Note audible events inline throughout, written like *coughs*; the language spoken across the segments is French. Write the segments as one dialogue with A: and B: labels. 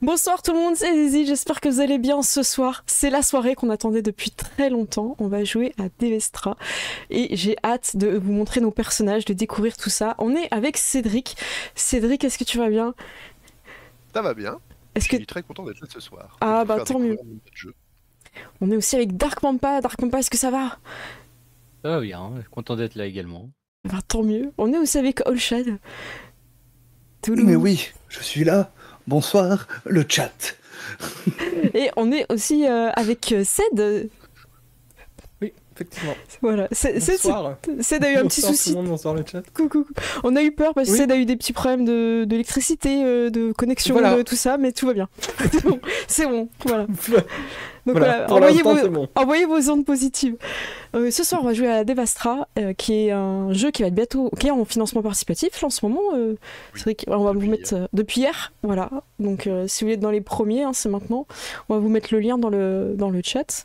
A: Bonsoir tout le monde, c'est Zizi, j'espère que vous allez bien ce soir. C'est la soirée qu'on attendait depuis très longtemps. On va jouer à Devestra et j'ai hâte de vous montrer nos personnages, de découvrir tout ça. On est avec Cédric. Cédric, est-ce que tu vas bien?
B: Ça va bien.
A: Est-ce
B: Je
A: que
B: suis très content d'être là ce soir.
A: Ah, bah, tant
B: jeu.
A: on est aussi avec Dark Pampa. Dark Pampa, est-ce que ça va?
C: Ça va bien, content d'être là également.
A: Bah tant mieux. On est aussi avec Allshad. Toulouse.
D: Mais oui, je suis là. Bonsoir, le chat.
A: Et on est aussi euh, avec euh, Ced.
E: Effectivement.
A: Voilà,
E: Bonsoir.
A: Ced a eu un petit
E: Bonsoir
A: souci.
E: tout le monde, bonsoir le chat.
A: Coucou. On a eu peur parce que
E: Oui.
A: Ced a eu des petits problèmes de- d'électricité, euh, de, connexion,
E: Voilà.
A: de tout ça, mais tout va bien. *laughs* c'est bon, c'est bon, voilà. *laughs* Donc
E: Voilà,
A: voilà, envoyez, vos,
E: c'est bon.
A: envoyez vos ondes positives. Euh, ce soir, on va jouer à Devastra, euh, qui est un jeu qui va être bientôt, qui est en financement participatif là, en ce moment. Euh,
B: Oui,
A: Cédric, on va vous
B: depuis
A: mettre euh, depuis hier, voilà. Donc euh, si vous voulez être dans les premiers, hein, c'est maintenant. On va vous mettre le lien dans le dans le chat.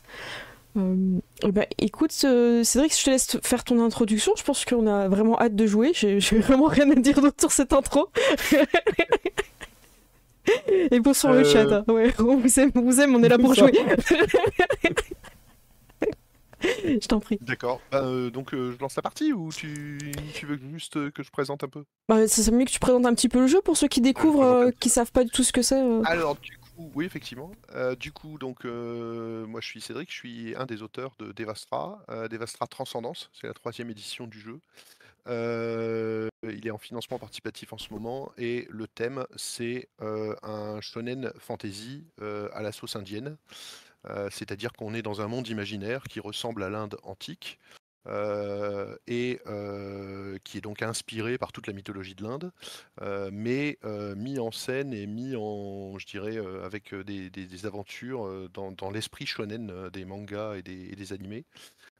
A: Euh, ben, écoute, euh, Cédric, je te laisse faire ton introduction. Je pense qu'on a vraiment hâte de jouer. J'ai *laughs* vraiment rien à dire d'autre sur cette intro. *laughs* Et bonsoir le
B: Euh,
A: chat. hein. Ouais, on vous aime, on vous aime, on est là pour *laughs* jouer. je t'en prie.
B: D'accord. Bah, euh, donc euh, je lance la partie ou tu, tu veux juste euh, que je présente un peu?
A: Bah, ça serait mieux que tu présentes un petit peu le jeu pour ceux qui découvrent, qui savent pas du tout ce que c'est.
B: Alors du oui effectivement. Euh, du coup, donc euh, moi je suis Cédric, je suis un des auteurs de Devastra, euh, Devastra Transcendance, c'est la troisième édition du jeu. Il est en financement participatif en ce moment et le thème c'est un shonen fantasy à la sauce indienne. C'est-à-dire qu'on est dans un monde imaginaire qui ressemble à l'Inde antique et euh, qui est donc inspiré par toute la mythologie de l'Inde, euh, mais euh, mis en scène et mis en, je dirais, euh, avec euh, des, des- aventures euh, dans, dans l'esprit shonen euh, des mangas et des, des animés.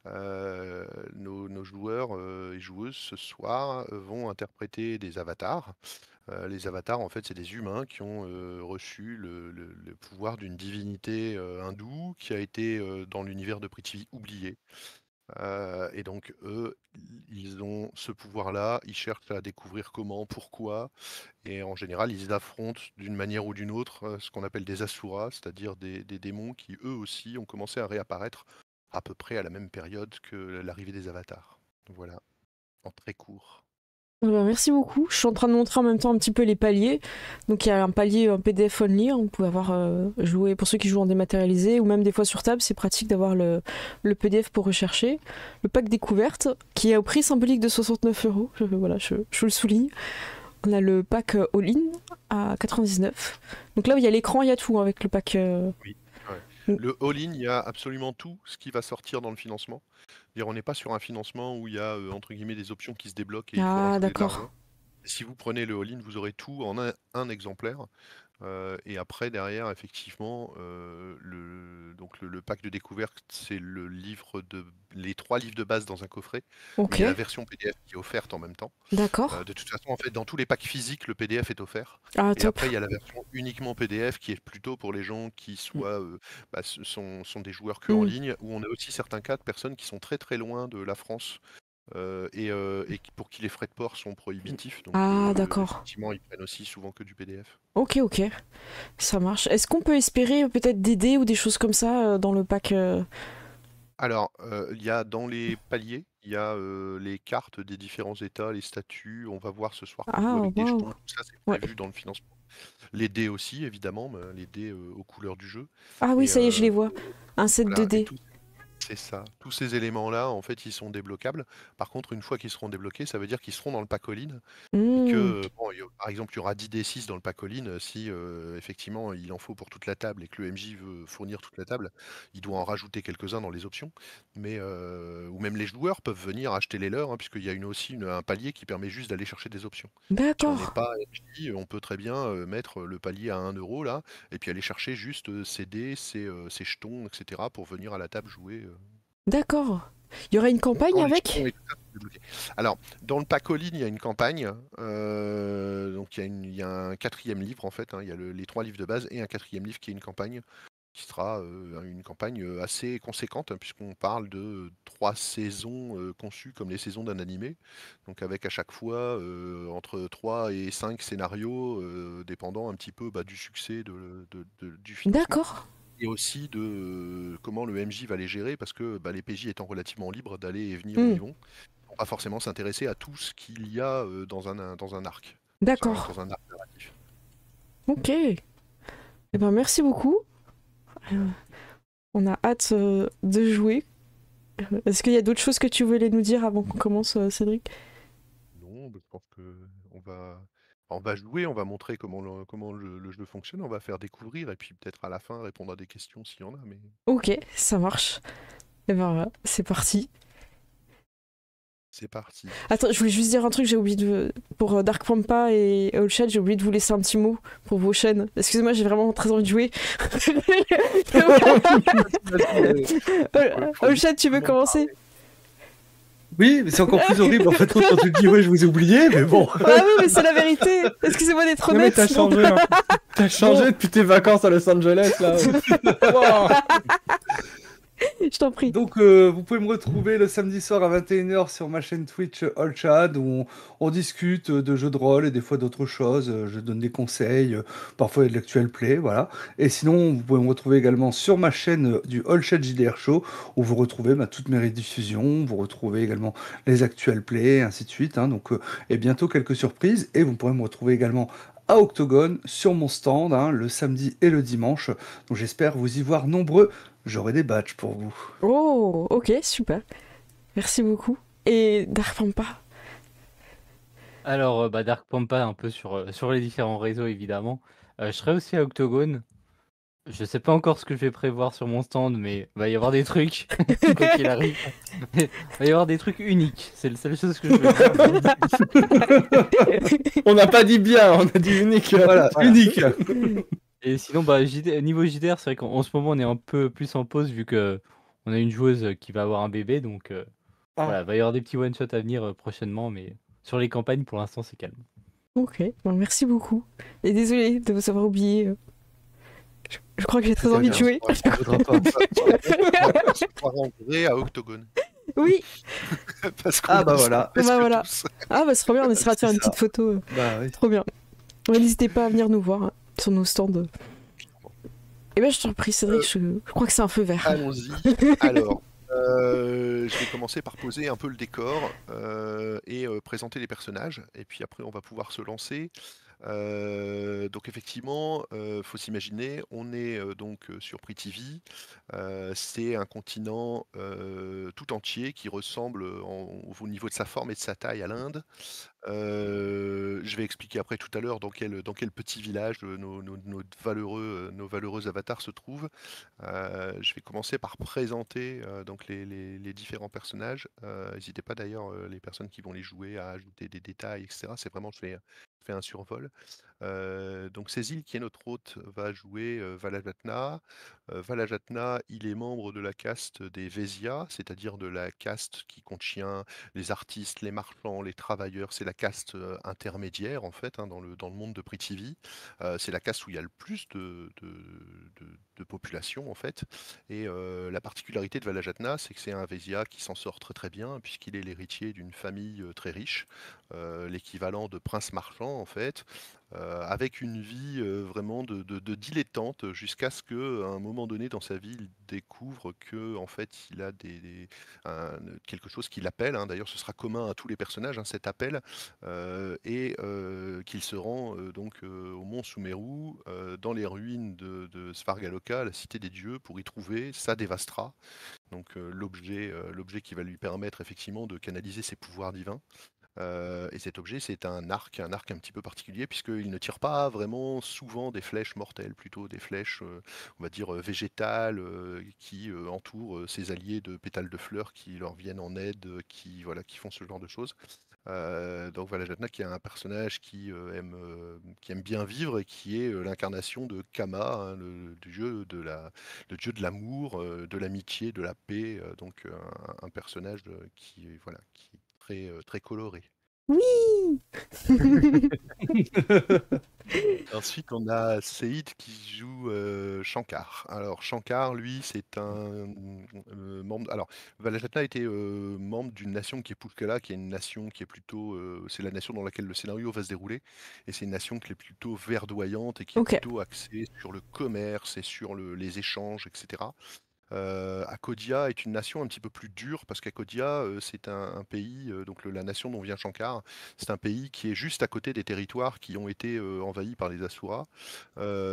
B: Euh, nos, nos joueurs euh, et joueuses ce soir euh, vont interpréter des avatars. Euh, les avatars, en fait, c'est des humains qui ont euh, reçu le, le- pouvoir d'une divinité euh, hindoue qui a été euh, dans l'univers de Prithvi oublié. Et donc, eux, ils ont ce pouvoir-là, ils cherchent à découvrir comment, pourquoi, et en général, ils affrontent d'une manière ou d'une autre ce qu'on appelle des asuras, c'est-à-dire des démons qui, eux aussi, ont commencé à réapparaître à peu près à la même période que l'arrivée des avatars. Voilà, en très court.
A: Eh ben, merci beaucoup. Je suis en train de montrer en même temps un petit peu les paliers. Donc il y a un palier en PDF only. hein. Vous pouvez avoir euh, joué pour ceux qui jouent en dématérialisé ou même des fois sur table. C'est pratique d'avoir le, le PDF pour rechercher. Le pack découverte qui est au prix symbolique de 69 euros. Je- Voilà, je, je le souligne. On a le pack euh, all-in à 99. Donc là où il y a l'écran, il y a tout hein, avec le pack. euh, Mm.
B: Le all-in, il y a absolument tout ce qui va sortir dans le financement. On n'est pas sur un financement où il y a euh, entre guillemets des options qui se débloquent et
A: Ah, d'accord.
B: Si vous prenez le all-in, vous aurez tout en un, un exemplaire. Euh, et après, derrière, effectivement, euh, le, donc le, le pack de découverte, c'est le livre de les trois livres de base dans un coffret. mais
A: Ok,
B: Il y a la version PDF qui est offerte en même temps.
A: d'accord.
B: Euh, de toute façon, en fait, dans tous les packs physiques, le PDF est offert.
A: Ah,
B: Et
A: top.
B: après, il y a la version uniquement PDF qui est plutôt pour les gens qui soit, euh, bah, sont, sont des joueurs que en
A: Mm.
B: ligne, où on a aussi certains cas de personnes qui sont très très loin de la France euh, et, euh, et pour qui les frais de port sont prohibitifs. Donc,
A: Ah,
B: euh,
A: d'accord.
B: Effectivement, ils prennent aussi souvent que du PDF.
A: Ok, ok. Ça marche. Est-ce qu'on peut espérer peut-être des dés ou des choses comme ça dans le pack
B: Alors, il y a dans les paliers, il y a les cartes des différents états, les statuts. On va voir ce soir
A: Ah,
B: avec des
A: waouh.
B: jetons. Tout ça, c'est
A: Ouais.
B: prévu dans le financement. Les dés aussi, évidemment, mais les dés aux couleurs du jeu.
A: Ah oui,
B: Et,
A: ça y est, je les vois. Un set
B: Voilà,
A: de dés.
B: tout- C'est ça. Tous ces éléments-là, en fait, ils sont débloquables. Par contre, une fois qu'ils seront débloqués, ça veut dire qu'ils seront dans le pack all-in. Et que, bon, il y a- par exemple, il y aura 10 D6 dans le pack all-in. Si, euh, effectivement, il en faut pour toute la table et que le MJ veut fournir toute la table, il doit en rajouter quelques-uns dans les options. Mais, euh, ou même les joueurs peuvent venir acheter les leurs, hein, puisqu'il y a une, aussi une- un palier qui permet juste d'aller chercher des options. Si on n'est
A: D'accord.
B: pas MJ, on peut très bien euh, mettre le palier à 1 euro, là, et puis aller chercher juste euh, ses dés, ses, euh, ses jetons, etc., pour venir à la table jouer.
A: D'accord. Il y aura une campagne avec?
B: Alors, dans le pack il y a une campagne. euh, donc, il y, a une- il y a un quatrième livre, en fait. hein, il y a le- les trois livres de base et un quatrième livre qui est une campagne. qui sera euh, une campagne euh, assez conséquente, hein, puisqu'on parle de trois saisons euh, conçues comme les saisons d'un animé, donc avec à chaque fois entre 3 et 5 scénarios, dépendant un petit peu bah, du succès de, de- de- du financement,
A: D'accord.
B: Et aussi de euh, comment le MJ va les gérer, parce que bah, les PJ étant relativement libres d'aller et venir où
A: Hmm.
B: ils vont, ils vont pas forcément s'intéresser à tout ce qu'il y a euh, dans un, dans un arc,
A: D'accord.
B: dans un arc narratif.
A: Ok. Eh ben, merci beaucoup. Euh, on a hâte euh, de jouer. Est-ce qu'il y a d'autres choses que tu voulais nous dire avant qu'on commence, Cédric?
B: Non, bah, je pense que on va, on va jouer, on va montrer comment le, comment le, le jeu fonctionne, on va faire découvrir et puis peut-être à la fin répondre à des questions s'il y en a. Mais
A: Ok, ça marche. Eh ben voilà, c'est parti.
B: c'est parti.
A: Attends, je voulais juste dire un truc, j'ai oublié de... Pour euh, Dark Pampa et All Chat, j'ai oublié de vous laisser un petit mot pour vos chaînes. Excusez-moi, j'ai vraiment très envie de jouer. *laughs* *laughs* All Chat, tu veux commencer?
D: Oui, mais c'est encore plus horrible en fait quand tu te dis ouais je vous ai oublié, mais bon.
A: Ah oui, mais c'est la vérité. Excusez-moi d'être
E: Non mais
A: honnête.
E: t'as changé, hein. t'as changé depuis tes vacances à Los Angeles là. *laughs* Wow. *laughs*
A: Je t'en prie.
D: Donc euh, vous pouvez me retrouver le samedi soir à 21h sur ma chaîne Twitch euh, All Chad où on, discute euh, de jeux de rôle et des fois d'autres choses. Je donne des conseils, parfois de l'actuel play, voilà. Et sinon vous pouvez me retrouver également sur ma chaîne du All Chat JDR Show où vous retrouvez bah, toutes mes rediffusions, vous retrouvez également les actuels plays, ainsi de suite. hein. donc et bientôt quelques surprises et vous pourrez me retrouver également à Octogone sur mon stand hein, le samedi et le dimanche. Donc j'espère vous y voir nombreux. J'aurai des badges pour vous.
A: Oh, ok, super. Merci beaucoup. Et Dark Pampa?
C: Alors, euh, bah, Dark Pampa, un peu sur, euh, sur les différents réseaux, évidemment. Euh, je serai aussi à Octogone. Je sais pas encore ce que je vais prévoir sur mon stand, mais va y avoir des trucs, *laughs* quoi qu'il arrive. va y avoir des trucs uniques. C'est la seule chose que je vais faire. *laughs*
E: On n'a pas dit bien, on a dit unique.
D: Voilà,
C: Voilà.
D: unique. *laughs*
C: Et sinon, bah, JD niveau JDR, c'est vrai qu'en en ce moment, on est un peu plus en pause vu que on a une joueuse qui va avoir un bébé. Donc, euh,
E: Ah.
C: voilà, va y avoir des petits one-shots à venir euh, prochainement, mais sur les campagnes, pour l'instant, c'est calme.
A: Ok, bon, merci beaucoup. Et désolé de vous avoir oublié. euh. Je, je crois que j'ai très
B: C'est
A: envie de jouer.
B: on se en vrai à Octogone.
A: Oui,
B: Parce qu'on
D: Ah bah
B: a-
D: voilà.
B: presque
A: Bah voilà.
B: tous.
A: ah bah c'est trop bien, on essaiera de faire
D: C'est
A: une
D: ça.
A: petite photo. euh,
D: Bah oui.
A: Trop bien. Ouais, N'hésitez pas à venir nous voir hein, sur nos stands. Et ben je t'en prie, Cédric, je, je crois que c'est un feu vert.
B: Allons-y. *laughs* Alors, euh, je vais commencer par poser un peu le décor euh, et euh, présenter les personnages. Et puis après, on va pouvoir se lancer. Euh, donc effectivement, il faut s'imaginer, on est euh, donc euh, sur. Euh, c'est un continent euh, tout entier qui ressemble en- au niveau de sa forme et de sa taille à l'Inde. Euh, je vais expliquer après tout à l'heure dans quel, dans quel petit village euh, nos, nos- valeureux, euh, nos avatars se trouvent. Je vais commencer par présenter donc les, les- différents personnages. N'hésitez pas d'ailleurs, les personnes qui vont les jouer, à ajouter des détails, etc. C'est vraiment, je fais, je fais un survol. Donc Cécile, qui est notre hôte, va jouer Valajatna. Valajatna, il est membre de la caste des Vésia, c'est-à-dire de la caste qui contient les artistes, les marchands, les travailleurs. C'est la caste intermédiaire, en fait, hein, dans, le, dans le monde de Prithvi. C'est la caste où il y a le plus de- de population, en fait. Et euh, la particularité de Valajatna, c'est que c'est un Vésia qui s'en sort très très bien, puisqu'il est l'héritier d'une famille euh, très riche, euh, l'équivalent de prince marchand, en fait, avec une vie vraiment de, de- dilettante, jusqu'à ce qu'à un moment donné dans sa vie, il découvre que en fait, il a des, quelque chose qu'il appelle, hein, d'ailleurs ce sera commun à tous les personnages, hein, cet appel, et qu'il se rend donc au mont Sumeru, dans les ruines de, de La cité des dieux, pour y trouver sa Devastra, donc euh, l'objet, euh, l'objet qui va lui permettre effectivement de canaliser ses pouvoirs divins. Euh, et cet objet, c'est un arc, un arc un petit peu particulier, puisqu'il ne tire pas vraiment souvent des flèches mortelles, plutôt des flèches, on va dire, végétales, qui entourent ses alliés de pétales de fleurs, qui leur viennent en aide, qui, voilà, qui font ce genre de choses. Euh, donc voilà, Jatna qui est un personnage qui, euh, aime, euh, qui aime bien vivre et qui est euh, l'incarnation de Kama, hein, le, dieu de la, le dieu de l'amour, euh, de l'amitié, de la paix. euh, donc euh, un, un personnage euh, qui, voilà, qui est très, euh, très coloré.
A: Oui *laughs* *laughs*
B: Ensuite, on a Seïd qui joue euh, Shankar. Alors, Shankar, lui, c'est un euh, membre. Alors, Valajatna était euh, membre d'une nation qui est Pulkala, qui est une nation qui est plutôt. euh, c'est la nation dans laquelle le scénario va se dérouler. Et c'est une nation qui est plutôt verdoyante et qui est plutôt axée sur le commerce et sur le- les échanges, etc. Euh, Akodia est une nation un petit peu plus dure parce qu'Akodia, euh, c'est un, pays, euh, donc la nation dont vient Shankar, c'est un pays qui est juste à côté des territoires qui ont été euh, envahis par les Asuras.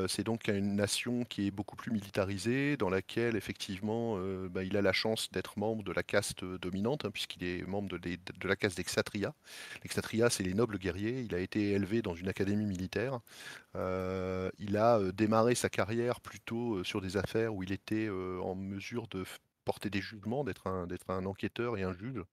B: C'est donc une nation qui est beaucoup plus militarisée, dans laquelle effectivement bah, il a la chance d'être membre de la caste dominante, hein, puisqu'il est membre de, la caste des Kshatriyas. Les Kshatriyas, c'est les nobles guerriers. Il a été élevé dans une académie militaire. Il a démarré sa carrière plutôt sur des affaires où il était en mesure de porter des jugements, d'être un, un enquêteur et un juge.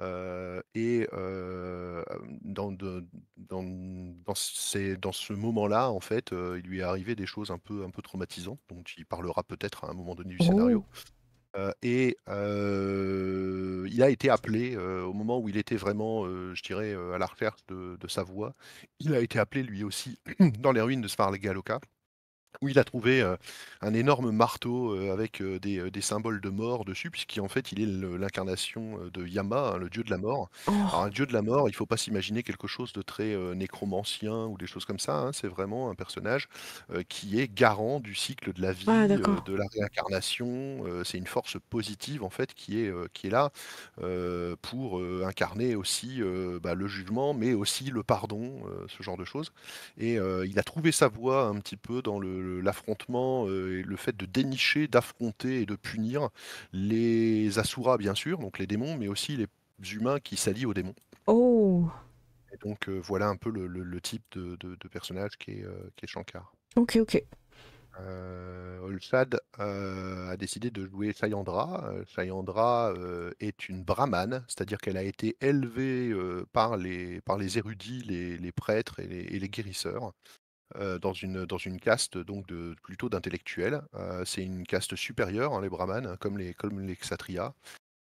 B: Euh, et euh, dans, de- dans, dans ces- dans ce moment-là, en fait, euh, il lui est arrivé des choses un peu, un peu traumatisantes, dont il parlera peut-être à un moment donné du scénario.
A: Oh.
B: Euh, et il a été appelé au moment où il était vraiment, je dirais, à la recherche de, de sa voix. Il a été appelé lui aussi *clears throat* dans les ruines de Svargaloka, où il a trouvé euh, un énorme marteau euh, avec euh, des, des symboles de mort dessus, puisqu'en fait il est le- l'incarnation de Yama, hein, le dieu de la mort.
A: Oh.
B: Alors un dieu de la mort, il ne faut pas s'imaginer quelque chose de très euh, nécromancien ou des choses comme ça. hein. C'est vraiment un personnage euh, qui est garant du cycle de la vie,
A: Ah,
B: euh,
A: d'accord.
B: de la réincarnation. euh, c'est une force positive en fait qui est, euh, qui est là euh, pour euh, incarner aussi euh, bah, le jugement, mais aussi le pardon, euh, ce genre de choses. Et euh, il a trouvé sa voie un petit peu dans le- l'affrontement euh, et le fait de dénicher, d'affronter et de punir les Asuras, bien sûr, donc les démons, mais aussi les humains qui s'allient aux démons.
A: Oh.
B: Et donc euh, voilà un peu le, le- le type de, de- de personnage qui est, euh, qui est Shankar.
A: Ok, ok.
B: Euh, Olshad a décidé de jouer Sayandra. Sayandra est une brahmane, c'est-à-dire qu'elle a été élevée par, les, par les érudits, les, les prêtres et les, et les guérisseurs. Euh, dans, une, dans une caste donc de, plutôt d'intellectuels. Euh, c'est une caste supérieure, hein, les brahmanes, comme les, comme les kshatriyas.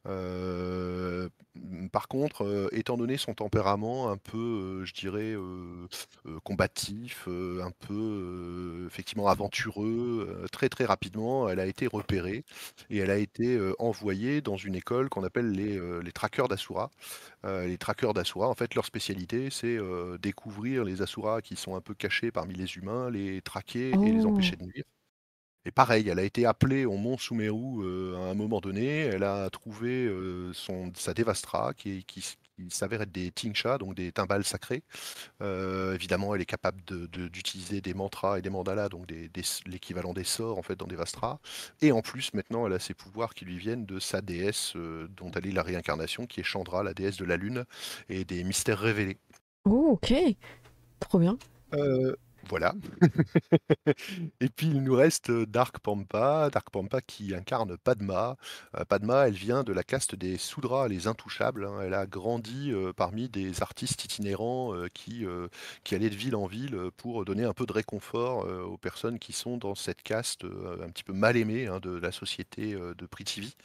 B: Euh, par contre, euh, étant donné son tempérament un peu, euh, je dirais, combatif, un peu effectivement aventureux, très très rapidement, elle a été repérée et elle a été envoyée dans une école qu'on appelle les, les traqueurs d'Asura. Les traqueurs d'Asura, en fait, leur spécialité, c'est découvrir les Asuras qui sont un peu cachés parmi les humains, les traquer et les
A: Oh.
B: empêcher de nuire. Et pareil, elle a été appelée au mont Sumeru euh, à un moment donné. Elle a trouvé euh, son, sa Devastra, qui, qui, s'avère être des Tingsha, donc des timbales sacrés. Euh, évidemment, elle est capable de- de- d'utiliser des mantras et des mandalas, donc des- des- l'équivalent des sorts en fait dans Devastra. Et en plus, maintenant, elle a ses pouvoirs qui lui viennent de sa déesse, euh, dont elle est la réincarnation, qui est Chandra, la déesse de la lune et des mystères révélés.
A: Oh, ok. Trop bien.
B: Voilà. Et puis il nous reste euh, Dark Pampa, Dark Pampa qui incarne Padma. Euh, Padma, elle vient de la caste des Sudras, les intouchables. hein. Elle a grandi euh, parmi des artistes itinérants qui, allaient de ville en ville pour donner un peu de réconfort aux personnes qui sont dans cette caste un petit peu mal aimée hein, de la société de Prithvi.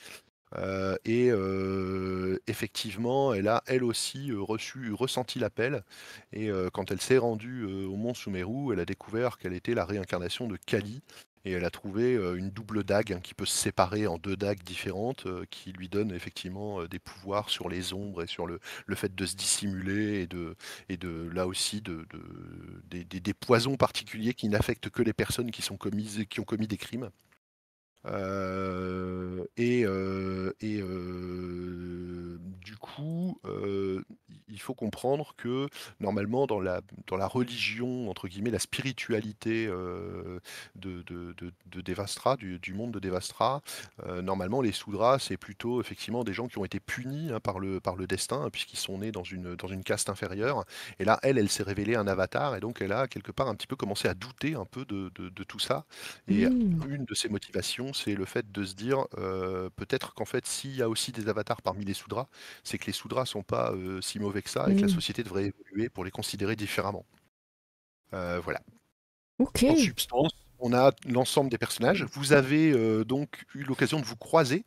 B: Euh, et euh, effectivement, elle a elle aussi euh, reçu, ressenti l'appel. Et quand elle s'est rendue au mont Sumeru, elle a découvert qu'elle était la réincarnation de Kali. Et elle a trouvé une double dague hein, qui peut se séparer en deux dagues différentes, qui lui donne effectivement des pouvoirs sur les ombres et sur le, fait de se dissimuler et de, là aussi de, de- des, des- des poisons particuliers qui n'affectent que les personnes qui, sont commises, qui ont commis des crimes. Euh, et euh, et euh, du coup, euh, il faut comprendre que normalement dans la, dans la religion, entre guillemets, la spiritualité euh, de, de, de- de Devastra, du, du monde de Devastra, euh, normalement les Sudras, c'est plutôt effectivement des gens qui ont été punis hein, par, le, par le destin, hein, puisqu'ils sont nés dans une, dans une caste inférieure. Et là, elle, elle s'est révélée un avatar, et donc elle a quelque part un petit peu commencé à douter un peu de, tout ça. Et
A: Mm.
B: une de ses motivations, c'est le fait de se dire euh, peut-être qu'en fait, s'il y a aussi des avatars parmi les Sudras, c'est que les Sudras sont pas si mauvais que ça et que la
A: Mm.
B: société devrait évoluer pour les considérer différemment. Euh, voilà. En substance, on a l'ensemble des personnages. Vous avez euh, donc eu l'occasion de vous croiser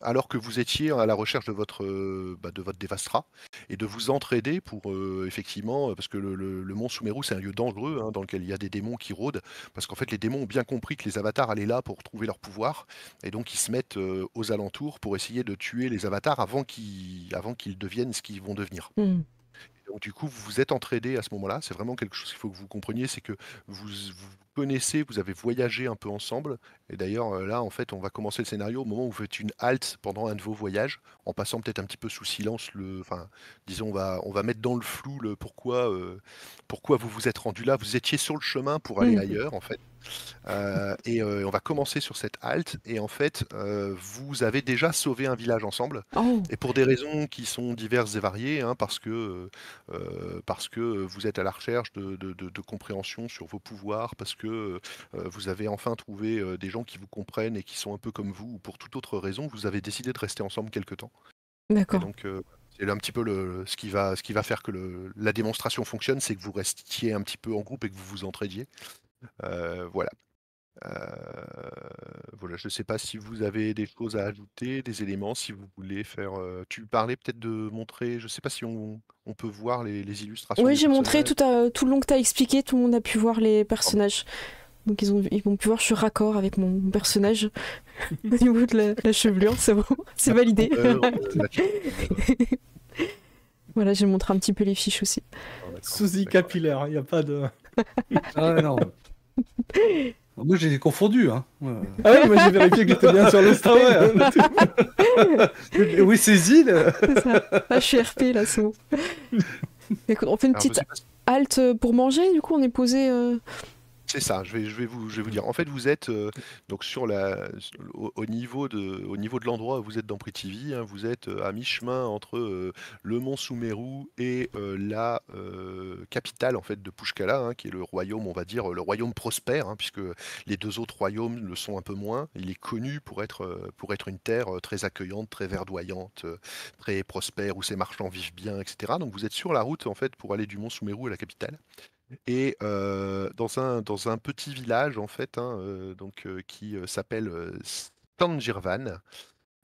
B: alors que vous étiez à la recherche de votre, euh, bah, de votre Dévastra et de vous entraider pour euh, effectivement, euh, parce que le, mont Sumeru c'est un lieu dangereux hein, dans lequel il y a des démons qui rôdent, parce qu'en fait les démons ont bien compris que les avatars allaient là pour trouver leur pouvoir et donc ils se mettent aux alentours pour essayer de tuer les avatars avant qu'ils deviennent ce qu'ils vont devenir.
A: Hmm.
B: Donc du coup, vous vous êtes entraidés à ce moment-là. C'est vraiment quelque chose qu'il faut que vous compreniez, c'est que vous vous connaissez, vous avez voyagé un peu ensemble. Et d'ailleurs, euh, là, en fait, on va commencer le scénario au moment où vous faites une halte pendant un de vos voyages, en passant peut-être un petit peu sous silence le, enfin, disons, on va, on va mettre dans le flou le pourquoi, euh, pourquoi vous vous êtes rendu là. Vous étiez sur le chemin pour aller
A: Mhm.
B: ailleurs, en fait. Euh, et euh, on va commencer sur cette halte. Et en fait, euh, vous avez déjà sauvé un village ensemble.
A: Oh,
B: Et pour des raisons qui sont diverses et variées, hein, parce que parce que vous êtes à la recherche de, de- de- de compréhension sur vos pouvoirs, parce que vous avez enfin trouvé des gens qui vous comprennent et qui sont un peu comme vous, ou pour toute autre raison, vous avez décidé de rester ensemble quelque temps.
A: D'accord.
B: donc euh, c'est un petit peu le, ce qui va ce qui va faire que le- la démonstration fonctionne, c'est que vous restiez un petit peu en groupe et que vous vous entraidiez. Euh, voilà. Euh, voilà, je ne sais pas si vous avez des choses à ajouter, des éléments, si vous voulez faire. euh, Tu parlais peut-être de montrer, je ne sais pas si on, on peut voir les, les illustrations.
A: Oui, j'ai montré tout, à, tout le long que tu as expliqué, tout le monde a pu voir les personnages. Donc ils ont, ils vont pu voir, je suis raccord avec mon personnage *laughs* au niveau de la, la chevelure, c'est bon, c'est validé. *laughs* Voilà, j'ai montré un petit peu les fiches aussi.
E: Souci
B: d'accord.
E: capillaire, il n'y a pas de.
D: Ah non. Moi j'ai confondu. Hein.
E: Ah oui, moi j'ai vérifié que j'étais bien sur le stream.
D: Ah ouais. *laughs* oui.
A: C'est ça. Ah, je suis RP là, c'est bon. Écoute, on fait une
B: Alors, je
A: petite
B: si-
A: halte pour manger, du coup on est posé. euh,
B: C'est ça, je vais, vous, dire. En fait, vous êtes euh, donc au, au niveau de, l'endroit où vous êtes dans Prithvi, hein, vous êtes euh, à mi-chemin entre euh, le mont Sumeru et la capitale en fait de Pushkala, hein, qui est le royaume, on va dire, le royaume prospère, hein, puisque les deux autres royaumes le sont un peu moins. Il est connu pour être, pour être une terre très accueillante, très verdoyante, très prospère, où ses marchands vivent bien, etc. Donc vous êtes sur la route en fait pour aller du mont Sumeru à la capitale. Et dans un, dans un petit village, en fait, hein, donc, qui s'appelle Sanjirvan.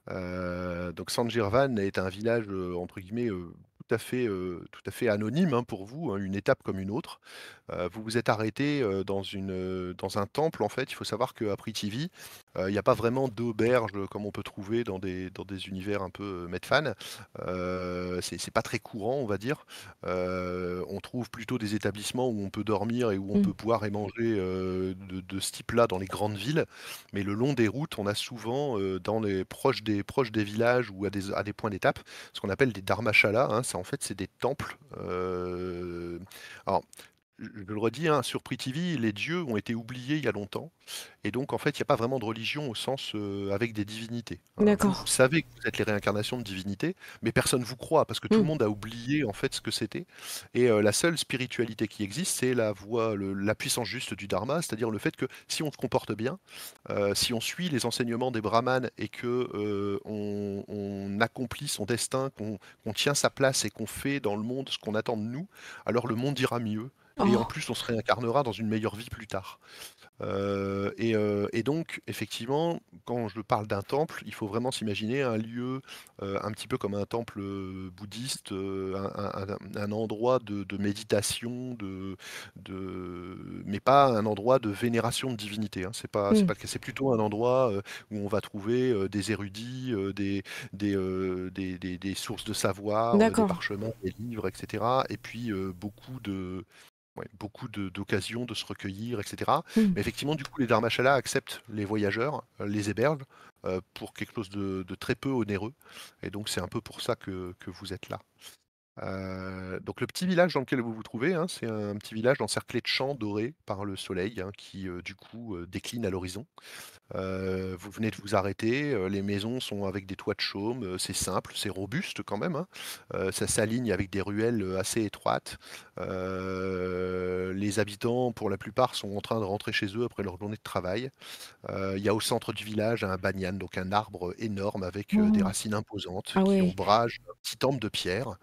B: Donc Sanjirvan est un village, entre guillemets, tout à fait, tout à fait anonyme hein, pour vous, hein, une étape comme une autre. Vous vous êtes arrêté dans, une, dans un temple, en fait. Il faut savoir qu'à Prithvi, euh, il n'y a pas vraiment d'auberge euh, comme on peut trouver dans des, dans des univers un peu euh, Medfan. Euh, c'est c'est pas très courant, on va dire. Euh, on trouve plutôt des établissements où on peut dormir et où on
A: Mm.
B: peut boire et manger euh, de, de ce type-là dans les grandes villes. Mais le long des routes, on a souvent euh, dans les proches des proches des villages ou à des, à des points d'étape ce qu'on appelle des dharmashalas. hein. C'est en fait c'est des temples. euh, alors je le redis, hein, sur Prithvi, les dieux ont été oubliés il y a longtemps. Et donc, en fait, il n'y a pas vraiment de religion au sens euh, avec des divinités. hein. Vous, vous savez que vous êtes les réincarnations de divinités, mais personne ne vous croit parce que tout le
A: Mm.
B: monde a oublié en fait ce que c'était. Et euh, la seule spiritualité qui existe, c'est la voie, le- la puissance juste du dharma, c'est-à-dire le fait que si on se comporte bien, euh, si on suit les enseignements des brahmanes et que on, on accomplit son destin, qu'on qu'on tient sa place et qu'on fait dans le monde ce qu'on attend de nous, alors le monde ira mieux. Et en
A: Oh.
B: plus, on se réincarnera dans une meilleure vie plus tard. Euh, et, euh, et donc, effectivement, quand je parle d'un temple, il faut vraiment s'imaginer un lieu euh, un petit peu comme un temple bouddhiste, un, un- un endroit de, de méditation, de, de, mais pas un endroit de vénération de divinité. hein. C'est pas,
A: Mm.
B: cas. C'est plutôt un endroit où on va trouver des érudits, des, des, des, des- des sources de savoir, des parchemins, des livres, etc. Et puis beaucoup de ouais, beaucoup d'occasions de se recueillir, etc.
A: Mm.
B: Mais effectivement, du coup, les dharmashalas acceptent les voyageurs, euh, les hébergent euh, pour quelque chose de, de très peu onéreux. Et donc, c'est un peu pour ça que, que vous êtes là. Euh, donc le petit village dans lequel vous vous trouvez, hein, c'est un petit village encerclé de champs dorés par le soleil hein, qui euh, du coup euh, décline à l'horizon. Vous venez de vous arrêter, les maisons sont avec des toits de chaume, c'est simple, c'est robuste quand même. hein. Ça s'aligne avec des ruelles assez étroites. Les habitants, pour la plupart, sont en train de rentrer chez eux après leur journée de travail. Il y a au centre du village un banyan, donc un arbre énorme avec des
A: Oh.
B: racines imposantes
A: Ah
B: qui
A: ouais.
B: ombragent un petit temple de pierre.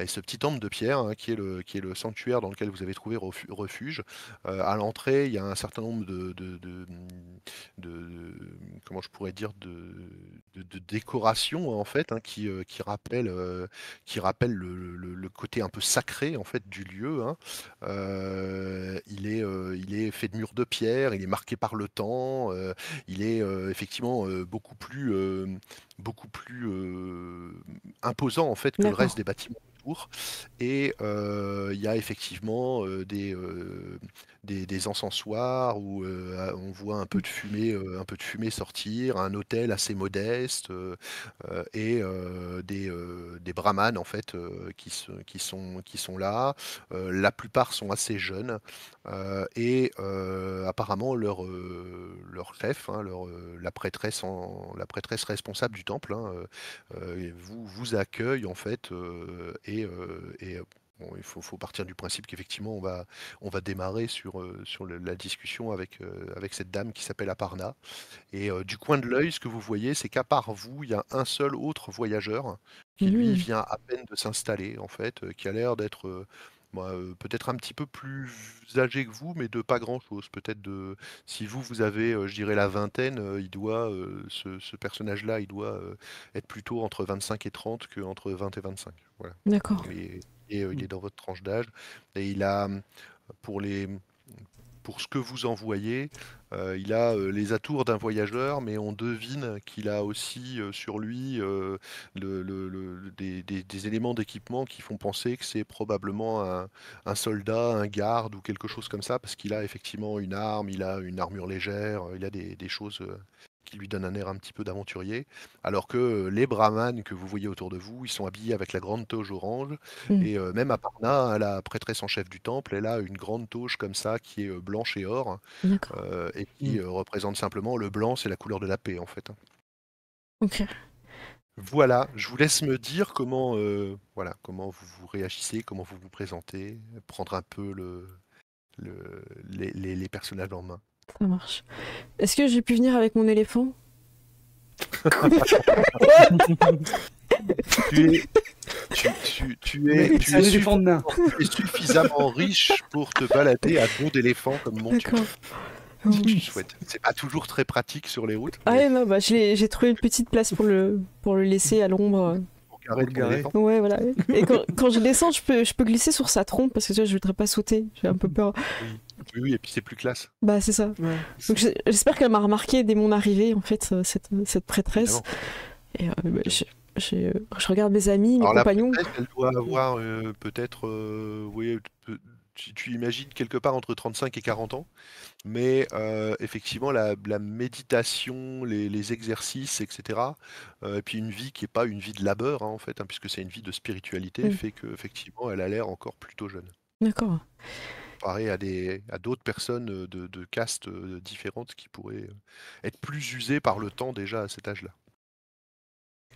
B: Et ce petit temple de pierre, hein, qui, est le, qui est le sanctuaire dans lequel vous avez trouvé refu- refuge, euh, à l'entrée, il y a un certain nombre de, de- de- de- comment je pourrais dire, de, de, de décoration en fait hein, qui, euh, qui rappelle, euh, qui le, le- le côté un peu sacré en fait du lieu. hein. Euh, il est, il est fait de murs de pierre, il est marqué par le temps, il est effectivement beaucoup plus, beaucoup plus imposant en fait que le reste des bâtiments Et euh, il y a effectivement euh, des, euh, des, des encensoirs où on voit un peu de fumée, un peu de fumée sortir, un hôtel assez modeste et des, des brahmanes en fait qui, se- qui sont, qui sont là. La plupart sont assez jeunes et apparemment leur, leur chef, hein, leur, la prêtresse en- la prêtresse responsable du temple, hein, vous, vous accueille en fait et, euh, et, euh, bon, il faut, faut partir du principe qu'effectivement on va, on va démarrer sur, euh, sur le- la discussion avec, avec cette dame qui s'appelle Aparna. Et du coin de l'œil, ce que vous voyez, c'est qu'à part vous, il y a un seul autre voyageur qui lui vient à peine de s'installer en fait, qui a l'air d'être bah, euh, peut-être un petit peu plus âgé que vous, mais de pas grand-chose. Peut-être de, si vous, vous avez, euh, je dirais, la vingtaine, euh, il doit, ce, ce personnage-là, il doit être plutôt entre 25 et 30 que entre 20 et 25. Voilà.
A: D'accord.
B: Et, et, il est dans votre tranche d'âge. Et il a, pour les, pour ce que vous envoyez, euh, il a euh, les atours d'un voyageur, mais on devine qu'il a aussi euh, sur lui euh, des, éléments d'équipement qui font penser que c'est probablement un, soldat, un garde ou quelque chose comme ça, parce qu'il a effectivement une arme, il a une armure légère, il a des, choses qui lui donnent un air un petit peu d'aventurier. Alors que euh, les brahmanes que vous voyez autour de vous, ils sont habillés avec la grande toge orange.
A: Mm.
B: Et euh, même Aparna, hein, la prêtresse en chef du temple, elle a une grande toge comme ça qui est euh, blanche et or euh, et qui euh, représente simplement le blanc, c'est la couleur de la paix en fait.
A: Ok.
B: Voilà, je vous laisse me dire comment, voilà, comment vous vous réagissez, comment vous vous présentez, prendre un peu le, le- les, les- les personnages en main.
A: Ça marche. Est-ce que j'ai pu venir avec mon éléphant?
B: Tu es, tu, tu- tu es, tu suffisamment- tu es suffisamment riche pour te balader à dos d'éléphant comme.
A: D'accord.
B: Si tu le souhaites. C'est pas toujours très pratique sur les routes.
A: Ah
B: mais
A: ouais, non, bah, j'ai trouvé une petite place pour le, pour le laisser à l'ombre.
B: pour garer
D: Pour
B: ton
D: garer.
B: éléphant.
A: Ouais, voilà. Et quand, quand je descends, je peux, je peux glisser sur sa trompe parce que tu vois, je voudrais pas sauter. J'ai un peu peur.
B: Oui, oui, et puis c'est plus classe.
A: Bah, c'est ça. Donc j'espère qu'elle m'a remarqué dès mon arrivée, en fait, euh, cette, cette prêtresse. Et euh, bah, je, je- je regarde mes amis, mes
B: Alors la
A: compagnons.
B: prêtresse, elle doit avoir euh, peut-être, euh, oui, tu, tu imagines quelque part entre 35 et 40 ans, mais euh, effectivement la, la méditation, les, les exercices, etc., euh, et puis une vie qui n'est pas une vie de labeur hein, en fait, hein, puisque c'est une vie de spiritualité,
A: Mm.
B: fait qu'effectivement elle a l'air encore plutôt jeune,
A: D'accord.
B: Comparé à des à d'autres personnes euh, de, de castes euh, différentes qui pourraient euh, être plus usées par le temps déjà à cet âge-là.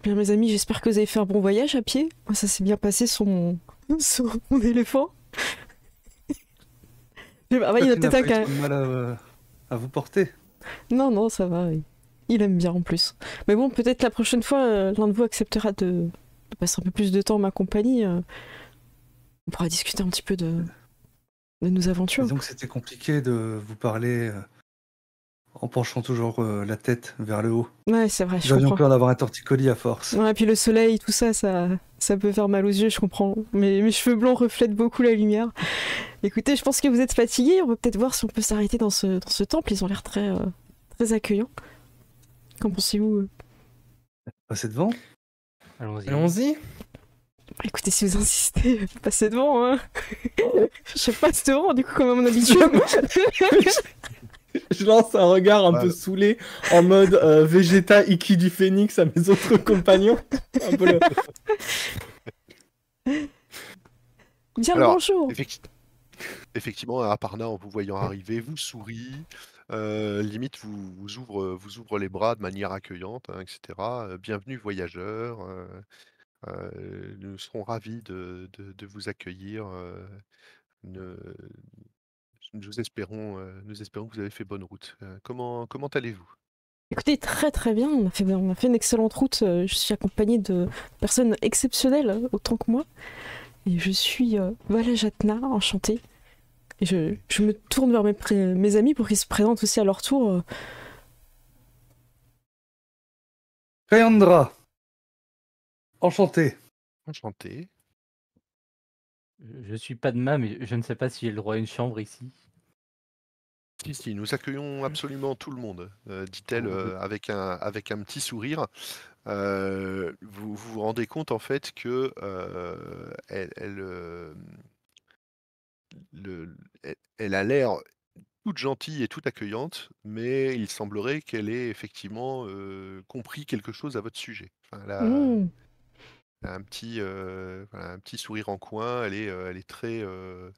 A: Bien, mes amis, j'espère que vous avez fait un bon voyage à pied. Moi, ça s'est bien passé sur mon, *laughs* sur mon éléphant. *laughs* Ah, *laughs* il a peut-être un
D: mal à, à vous porter.
A: Non, non, ça va. oui. Il aime bien en plus. Mais bon, peut-être la prochaine fois, l'un de vous acceptera de, de passer un peu plus de temps en ma compagnie. on pourra discuter un petit peu de, de nos aventures.
D: Que c'était compliqué de vous parler euh, en penchant toujours euh, la tête vers le haut.
A: Ouais, c'est vrai,
D: J'avais peur d'avoir un torticolis à force.
A: Ouais, et puis le soleil, tout ça, ça, ça peut faire mal aux yeux, je comprends. Mais mes cheveux blancs reflètent beaucoup la lumière. Écoutez, je pense que vous êtes fatigués. On va peut-être voir si on peut s'arrêter dans ce, dans ce temple. Ils ont l'air très, euh, très accueillants. Qu'en pensez-vous
D: Passez devant.
C: Allons-y.
E: Allons-y.
A: Bah, Écoutez, si vous insistez, passez devant. Hein. *laughs* je sais pas, c'est devant, du coup, comme à mon habitude.
E: Je lance un regard un
B: Ouais.
E: peu saoulé en mode euh, Vegeta Iki du Phénix à mes autres compagnons. Un peu le-
A: Bien le
B: Alors,
A: bonjour.
B: Effecti- Effectivement, Aparna, en vous voyant arriver, vous sourit, euh, limite vous, vous ouvre, vous ouvre les bras de manière accueillante, hein, etc. Euh, bienvenue voyageurs, euh, nous serons ravis de, de- de vous accueillir. euh, ne- nous espérons, euh, nous espérons que vous avez fait bonne route. Euh, comment, comment allez-vous?
A: Écoutez, très très bien. On a fait, on a fait une excellente route. Euh, Je suis accompagnée de personnes exceptionnelles, euh, autant que moi. Et je suis euh, Valajatna, enchantée. Et je, je me tourne vers mes, amis pour qu'ils se présentent aussi à leur tour. euh.
D: Kayandra. Enchanté.
B: Enchanté.
C: Je- suis Padma, mais je ne sais pas si j'ai le droit à une chambre ici.
B: Si, si, nous accueillons absolument tout le monde, euh, dit-elle euh, avec, un, avec un petit sourire. Euh, vous, vous vous rendez compte en fait que euh, elle, elle, euh, le- elle- elle a l'air toute gentille et toute accueillante, mais il semblerait qu'elle ait effectivement euh, compris quelque chose à votre sujet. Enfin, elle a-
A: Mmh.
B: Euh, un petit sourire en coin, elle est, euh, elle est très, euh,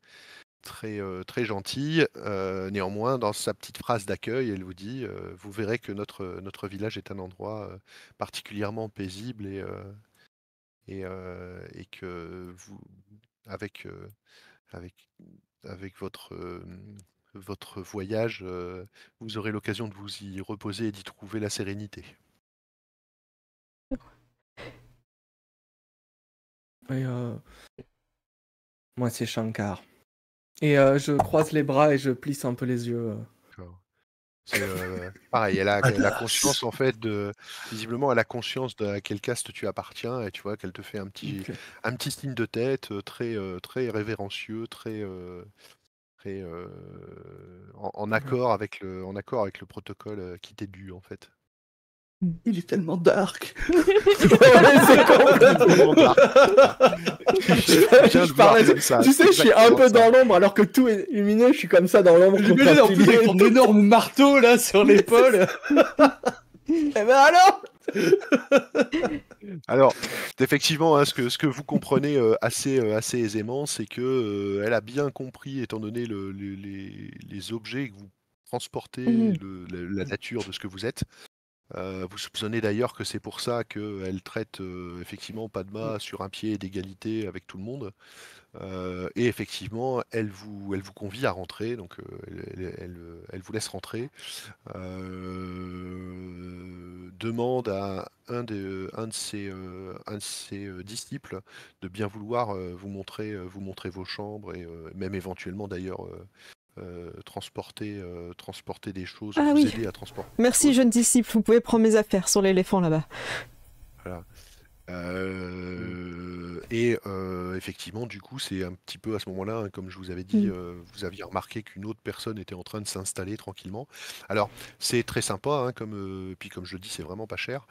B: très, gentille. Néanmoins, dans sa petite phrase d'accueil, elle vous dit Vous verrez que notre, village est un endroit particulièrement paisible et, que vous, avec, votre, voyage, vous aurez l'occasion de vous y reposer et d'y trouver la sérénité.
E: Et, euh, Moi, c'est Shankar. Et euh, je croise les bras et je plisse un peu les yeux. euh.
B: Euh, pareil, elle a, elle a conscience en fait de. Visiblement, elle a conscience de à quel caste tu appartiens et tu vois qu'elle te fait un petit, un petit signe de tête très, très révérencieux, très, très euh, en, en accord avec le, en accord avec le protocole qui t'est dû en fait.
D: Il est tellement dark. *laughs*
E: Ouais, c'est complètement- *laughs*
B: Je viens de
E: Je
B: voir
E: parlais-
B: comme ça,
E: tu sais, je suis un peu
B: ça.
E: dans l'ombre alors que tout est lumineux. Je suis comme ça dans l'ombre. un
D: en plus avec ton énorme marteau là sur *laughs* l'épaule.
E: Eh ben alors
B: Alors, effectivement, hein, ce, que, ce que vous comprenez euh, assez, euh, assez aisément, c'est que euh, elle a bien compris, étant donné le- le- les, les objets que vous transportez,
A: Mhm.
B: le- la, la nature de ce que vous êtes. Euh, vous soupçonnez d'ailleurs que c'est pour ça qu'elle traite euh, effectivement Padma sur un pied d'égalité avec tout le monde. Euh, et effectivement, elle vous, elle vous convie à rentrer, donc elle, elle- elle, elle vous laisse rentrer. Demande à un de, un de ses, un de ses disciples de bien vouloir vous, montrer, vous montrer vos chambres et même éventuellement d'ailleurs euh, transporter, euh, transporter des choses,
A: Ah
B: vous
A: oui.
B: aider à transporter.
A: Merci, jeune disciple. Vous pouvez prendre mes affaires sur l'éléphant là-bas.
B: Euh, et euh, effectivement, du coup, c'est un petit peu à ce moment-là, hein, comme je vous avais dit,
A: Mm.
B: euh, vous aviez remarqué qu'une autre personne était en train de s'installer tranquillement. Alors, c'est très sympa, hein, comme, puis comme je le dis, c'est vraiment pas cher.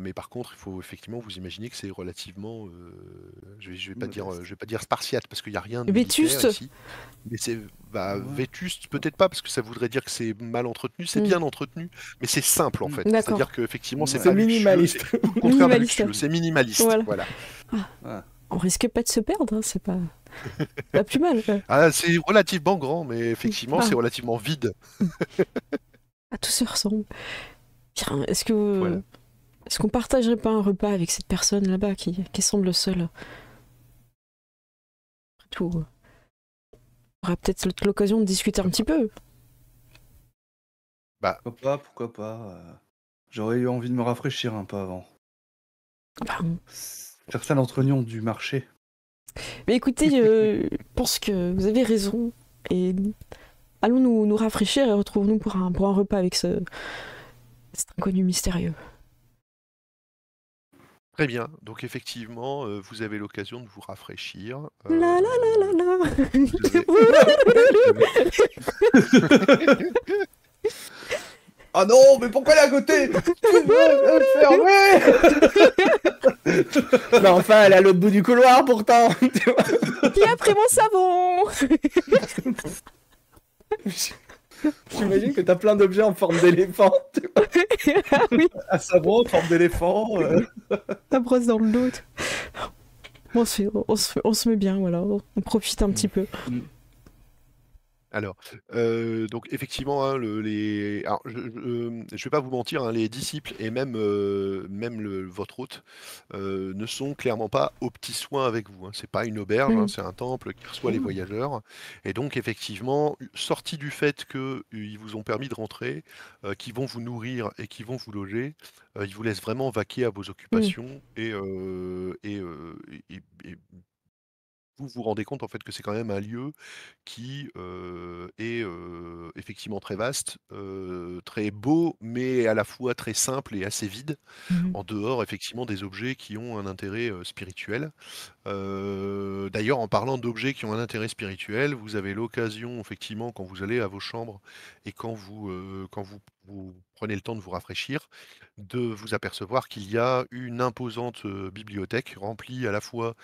B: Mais par contre, il faut effectivement vous imaginer que c'est relativement, je vais, je vais pas dire, je vais pas dire spartiate parce qu'il y a rien de
A: Vétuste.
B: ici. Mais c'est bah,
D: Ouais.
B: vétuste, peut-être pas parce que ça voudrait dire que c'est mal entretenu. C'est
A: Mm.
B: bien entretenu, mais c'est simple en fait.
A: D'accord.
B: C'est-à-dire qu'effectivement, c'est
E: C'est
B: pas
E: minimaliste.
B: c'est au contraire de
A: Minimaliste.
B: Minimaliste.
A: Voilà.
B: voilà.
A: On risque pas de se perdre, hein, c'est pas... pas plus mal.
B: Ah, c'est relativement grand, mais effectivement,
A: Ah.
B: c'est relativement vide. *laughs*
A: Ah, tout se ressemble. Tiens, est-ce que vous-
B: Voilà.
A: est-ce qu'on partagerait pas un repas avec cette personne là-bas qui, qui semble seule? Après tout, on aura peut-être l'occasion de discuter un petit peu.
D: Pourquoi pas, pourquoi pas. euh, J'aurais eu envie de me rafraîchir un peu avant.
A: Enfin,
D: Certains d'entre nous ont du marché.
A: mais écoutez, euh, je pense que vous avez raison. Et allons nous, nous rafraîchir et retrouvons-nous pour un, pour un repas avec ce, cet inconnu mystérieux.
B: Très bien. Donc effectivement, euh, vous avez l'occasion de vous rafraîchir.
A: La la la la la.
D: Ah non, mais pourquoi elle est à côté fermer
E: Mais enfin, elle est à l'autre bout du couloir pourtant. *laughs*
A: Qui a pris mon savon *laughs*
E: J'imagine que t'as plein d'objets en forme d'éléphant. tu vois. *laughs*
A: Ah oui,
D: Un savon, forme d'éléphant. euh.
A: la brosse dans le dos. On se, fait- on, se, fait- on se met bien, voilà. On profite un petit peu.
B: Alors, donc effectivement, hein, le- les, alors, je, je vais pas vous mentir, hein, les disciples et même, même le, votre hôte ne sont clairement pas aux petits soins avec vous. Hein. C'est pas une auberge, hein,
A: Mm.
B: c'est un temple qui reçoit les voyageurs. Et donc effectivement, sorti du fait qu'ils vous ont permis de rentrer, qu'ils vont vous nourrir et qu'ils vont vous loger, ils vous laissent vraiment vaquer à vos occupations et, et, euh, et- et vous vous rendez compte en fait que c'est quand même un lieu qui euh, est euh, effectivement très vaste, euh, très beau, mais à la fois très simple et assez vide,
A: Mhm.
B: en dehors effectivement des objets qui ont un intérêt spirituel. D'ailleurs, en parlant d'objets qui ont un intérêt spirituel, vous avez l'occasion effectivement quand vous allez à vos chambres et quand vous, quand vous, vous prenez le temps de vous rafraîchir, de vous apercevoir qu'il y a une imposante bibliothèque remplie à la fois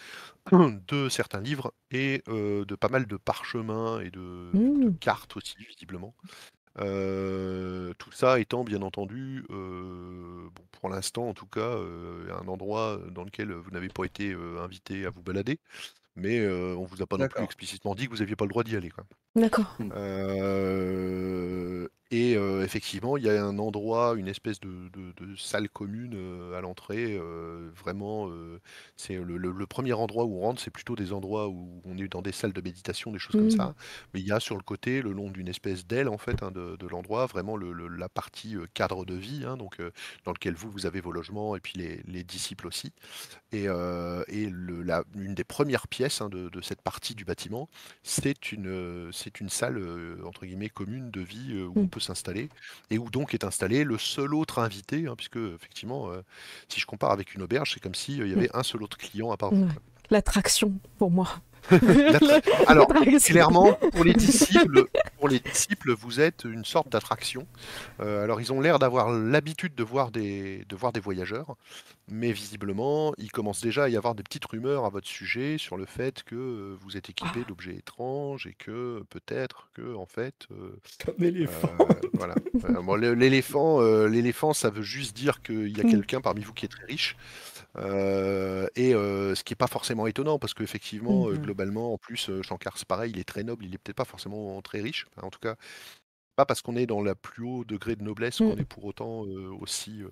B: *clears throat* de certains livres et euh, de pas mal de parchemins et de, de
A: Mhm.
B: cartes aussi, visiblement. Euh, tout ça étant bien entendu, euh, bon, pour l'instant en tout cas, un endroit dans lequel vous n'avez pas été invité à vous balader, mais euh, on vous a pas non plus explicitement dit que vous n'aviez pas le droit d'y aller.
A: D'accord.
B: Euh, et euh, effectivement, il y a un endroit, une espèce de, de- de salle commune euh, à l'entrée. euh, vraiment, euh, c'est le, le- le premier endroit où on rentre, c'est plutôt des endroits où on est dans des salles de méditation, des choses comme
A: Mhm.
B: ça. Mais il y a sur le côté, le long d'une espèce d'aile en fait hein, de, de l'endroit, vraiment le- le- la partie euh, cadre de vie, hein, donc euh, dans lequel vous vous avez vos logements et puis les, les disciples aussi. Et, euh, et le- la- une des premières pièces hein, de, de cette partie du bâtiment, c'est une, euh, c'est une salle euh, entre guillemets commune de vie euh, où on
A: Mm.
B: Peut s'installer et où donc est installé le seul autre invité, hein, puisque effectivement, euh, si je compare avec une auberge, c'est comme s'il y avait un seul autre client à part vous.
A: L'attraction pour moi.
B: Alors. Clairement, pour les disciples, pour les disciples, vous êtes une sorte d'attraction. Euh, alors, ils ont l'air d'avoir l'habitude de voir des, de voir des voyageurs, mais visiblement, il commence déjà à y avoir des petites rumeurs à votre sujet sur le fait que euh, vous êtes équipé
A: Ah.
B: d'objets étranges et que peut-être que, en fait, euh,
E: Comme éléphant.
B: euh, voilà. Euh, bon, l'éléphant, euh, l'éléphant, ça veut juste dire qu'il y a
A: Mm.
B: quelqu'un parmi vous qui est très riche. Euh, et euh, ce qui n'est pas forcément étonnant, parce qu'effectivement, euh,
E: Mhm.
B: globalement, en plus, euh, Shankar, c'est pareil, il est très noble, il est peut-être pas forcément très riche. Enfin, en tout cas, pas parce qu'on est dans le plus haut degré de noblesse qu'on
A: Mm.
B: est pour autant euh, aussi, euh,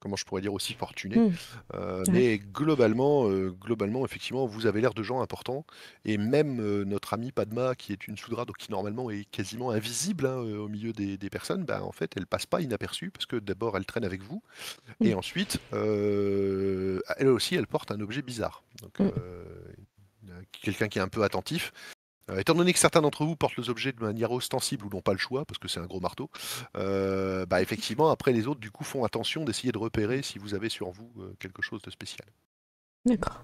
B: comment je pourrais dire, aussi fortuné.
A: Mm.
B: Euh,
A: Ouais.
B: mais globalement, euh, globalement, effectivement, vous avez l'air de gens importants. Et même euh, notre amie Padma, qui est une soudra, donc qui normalement est quasiment invisible hein, au milieu des, des personnes, bah, en fait, elle passe pas inaperçue parce que d'abord, elle traîne avec vous. Et
A: Mm.
B: ensuite, elle aussi, elle porte un objet bizarre. Donc,
A: Mm.
B: euh, a quelqu'un qui est un peu attentif. Euh, étant donné que certains d'entre vous portent les objets de manière ostensible ou n'ont pas le choix, parce que c'est un gros marteau, euh, bah effectivement, après les autres, du coup, font attention d'essayer de repérer si vous avez sur vous euh, quelque chose de spécial.
A: D'accord.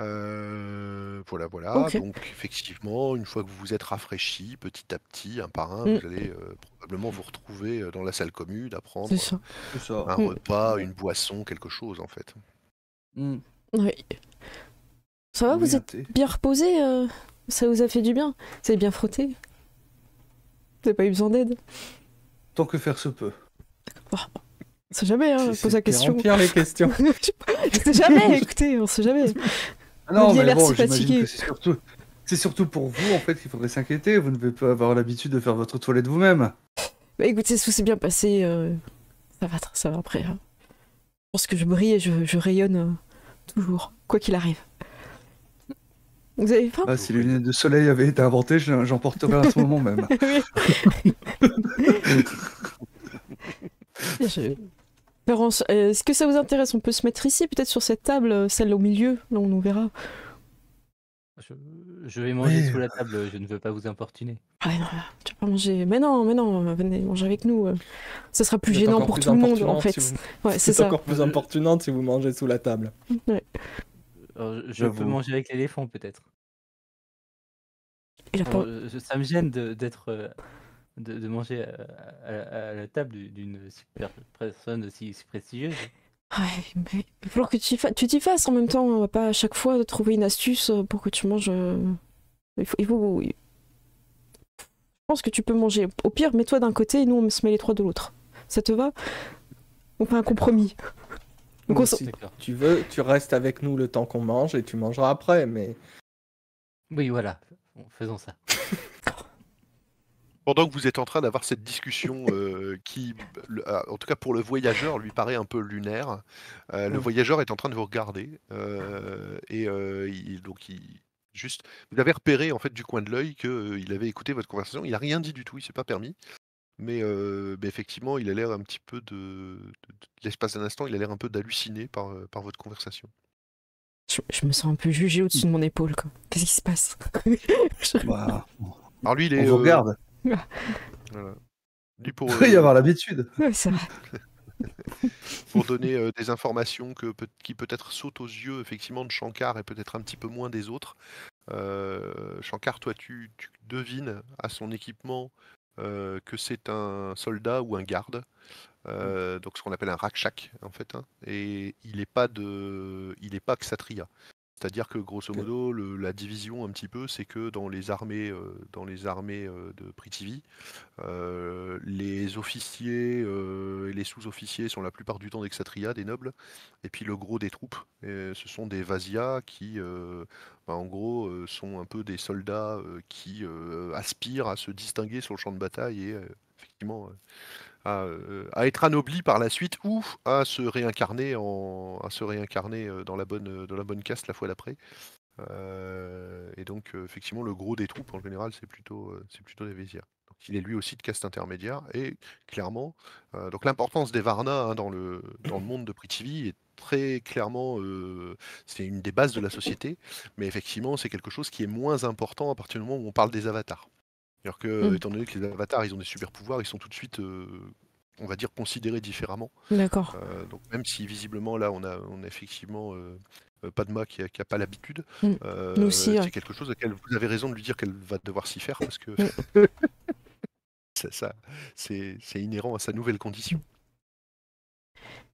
B: Euh, voilà, voilà. Donc, effectivement, une fois que vous vous êtes rafraîchi, petit à petit, un par un,
A: Mm.
B: vous allez euh, probablement vous retrouver dans la salle commune à prendre
A: ça.
B: Un
A: Mm.
B: repas, une boisson, quelque chose, en fait.
D: Mm.
A: Oui. Ça va,
D: Oui,
A: vous êtes bien reposé euh, Ça vous a fait du bien Vous avez bien frotté Vous n'avez pas eu besoin d'aide
D: Tant que faire se peut.
A: On sait jamais, hein, pose la question.
E: pire les questions. *laughs*
A: Je sais jamais, *laughs* écoutez, on sait jamais.
D: Ah non, mais bon,
A: si
D: j'imagine
A: fatigué.
D: que c'est surtout, c'est surtout pour vous en fait qu'il faudrait s'inquiéter. Vous ne devez pas avoir l'habitude de faire votre toilette vous-même.
A: Bah écoutez, tout s'est bien passé. euh, ça va, ça va après. hein. Je pense que je brille et je, je rayonne euh, toujours, quoi qu'il arrive. Vous avez faim
D: Ah, si les lunettes de soleil avaient été inventées, j'en porterais à ce moment même. *laughs* *laughs*
A: Je- Florence, euh, est-ce que ça vous intéresse? On peut se mettre ici, peut-être sur cette table, euh, celle au milieu, là on nous verra.
C: Je, je vais manger
D: Oui.
C: sous la table, je ne veux pas vous importuner.
A: Ah non, tu vas pas manger. Mais non, mais non, euh, venez manger avec nous. euh. Ça sera plus gênant pour
E: plus
A: tout le monde, en fait.
E: si vous-
A: Ouais, c'est
E: encore plus importunante si vous mangez sous la table.
C: Alors, je peux manger avec l'éléphant peut-être. Euh, ça me gêne de- d'être euh, de, de manger à, à- à la table d'une super personne si, si prestigieuse.
A: Ouais, mais il va falloir que tu t'y fa- tu t'y fasses en même temps. On va pas à chaque fois trouver une astuce euh, pour que tu manges. euh, Il faut, il faut- Je pense que tu peux manger. Au pire, mets-toi d'un côté et nous on se met les trois de l'autre. Ça te va? On fait un compromis. Donc on
E: si tu veux, tu restes avec nous le temps qu'on mange et tu mangeras après, mais
C: Oui, voilà. Faisons ça.
B: Pendant que vous êtes en train d'avoir cette discussion euh, qui, le- ah, en tout cas pour le voyageur, lui paraît un peu lunaire, euh, le
E: Mm.
B: voyageur est en train de vous regarder euh, et euh, il, donc il juste, vous avez repéré en fait du coin de l'œil qu'il avait écouté votre conversation. Il a rien dit du tout, il s'est pas permis, mais, euh, mais effectivement, il a l'air un petit peu de, de- de- l'espace d'un instant, il a l'air un peu d'halluciner par, euh, par votre conversation.
A: Je, je me sens un peu jugée au-dessus de mon épaule. quoi. Qu'est-ce qui se passe? Je- *laughs*
D: Bah,
B: Alors lui, il
D: on
B: est.
D: vous
B: euh,
D: regarde.
B: voilà. Lui, pour,
D: Il va y
B: euh,
D: avoir l'habitude.
A: Ouais, c'est vrai. *laughs*
B: pour donner euh, des informations que qui peut-être sautent aux yeux effectivement de Shankar et peut-être un petit peu moins des autres. Euh, Shankar, toi, tu, tu devines à son équipement euh, que c'est un soldat ou un garde. Euh, donc ce qu'on appelle un rakshak en fait, hein. et il n'est pas de, il est pas kshatriya. C'est-à-dire que grosso modo, le- la division un petit peu, c'est que dans les armées, euh, dans les armées euh, de Prithvi, euh, les officiers et les sous-officiers sont la plupart du temps des kshatriyas, des nobles, et puis le gros des troupes, ce sont des vasyas qui, bah, en gros, sont un peu des soldats qui aspirent à se distinguer sur le champ de bataille et effectivement à, euh, à être anoblis par la suite ou à se réincarner en, à se réincarner euh, dans la bonne, dans la bonne caste la fois d'après. Euh, et donc, effectivement, le gros des troupes en général, c'est plutôt, euh, c'est plutôt. Donc, il est lui aussi de caste intermédiaire. Et clairement, donc l'importance des Varna hein, dans, le, monde de Prithvi est très clairement, c'est une des bases de la société. Mais effectivement, c'est quelque chose qui est moins important à partir du moment où on parle des avatars. C'est-à-dire que,
A: Mm.
B: étant donné que les avatars, ils ont des super pouvoirs, ils sont tout de suite, euh, on va dire, considérés différemment.
A: D'accord.
B: Euh, donc même si visiblement là on a, on a effectivement euh, Padma qui a, qui a pas l'habitude,
A: Mm.
B: euh,
A: aussi,
B: c'est
A: ouais.
B: quelque chose auquel vous avez raison de lui dire qu'elle va devoir s'y faire parce que
A: Mm. *laughs*
B: ça, ça- c'est c'est inhérent à sa nouvelle condition.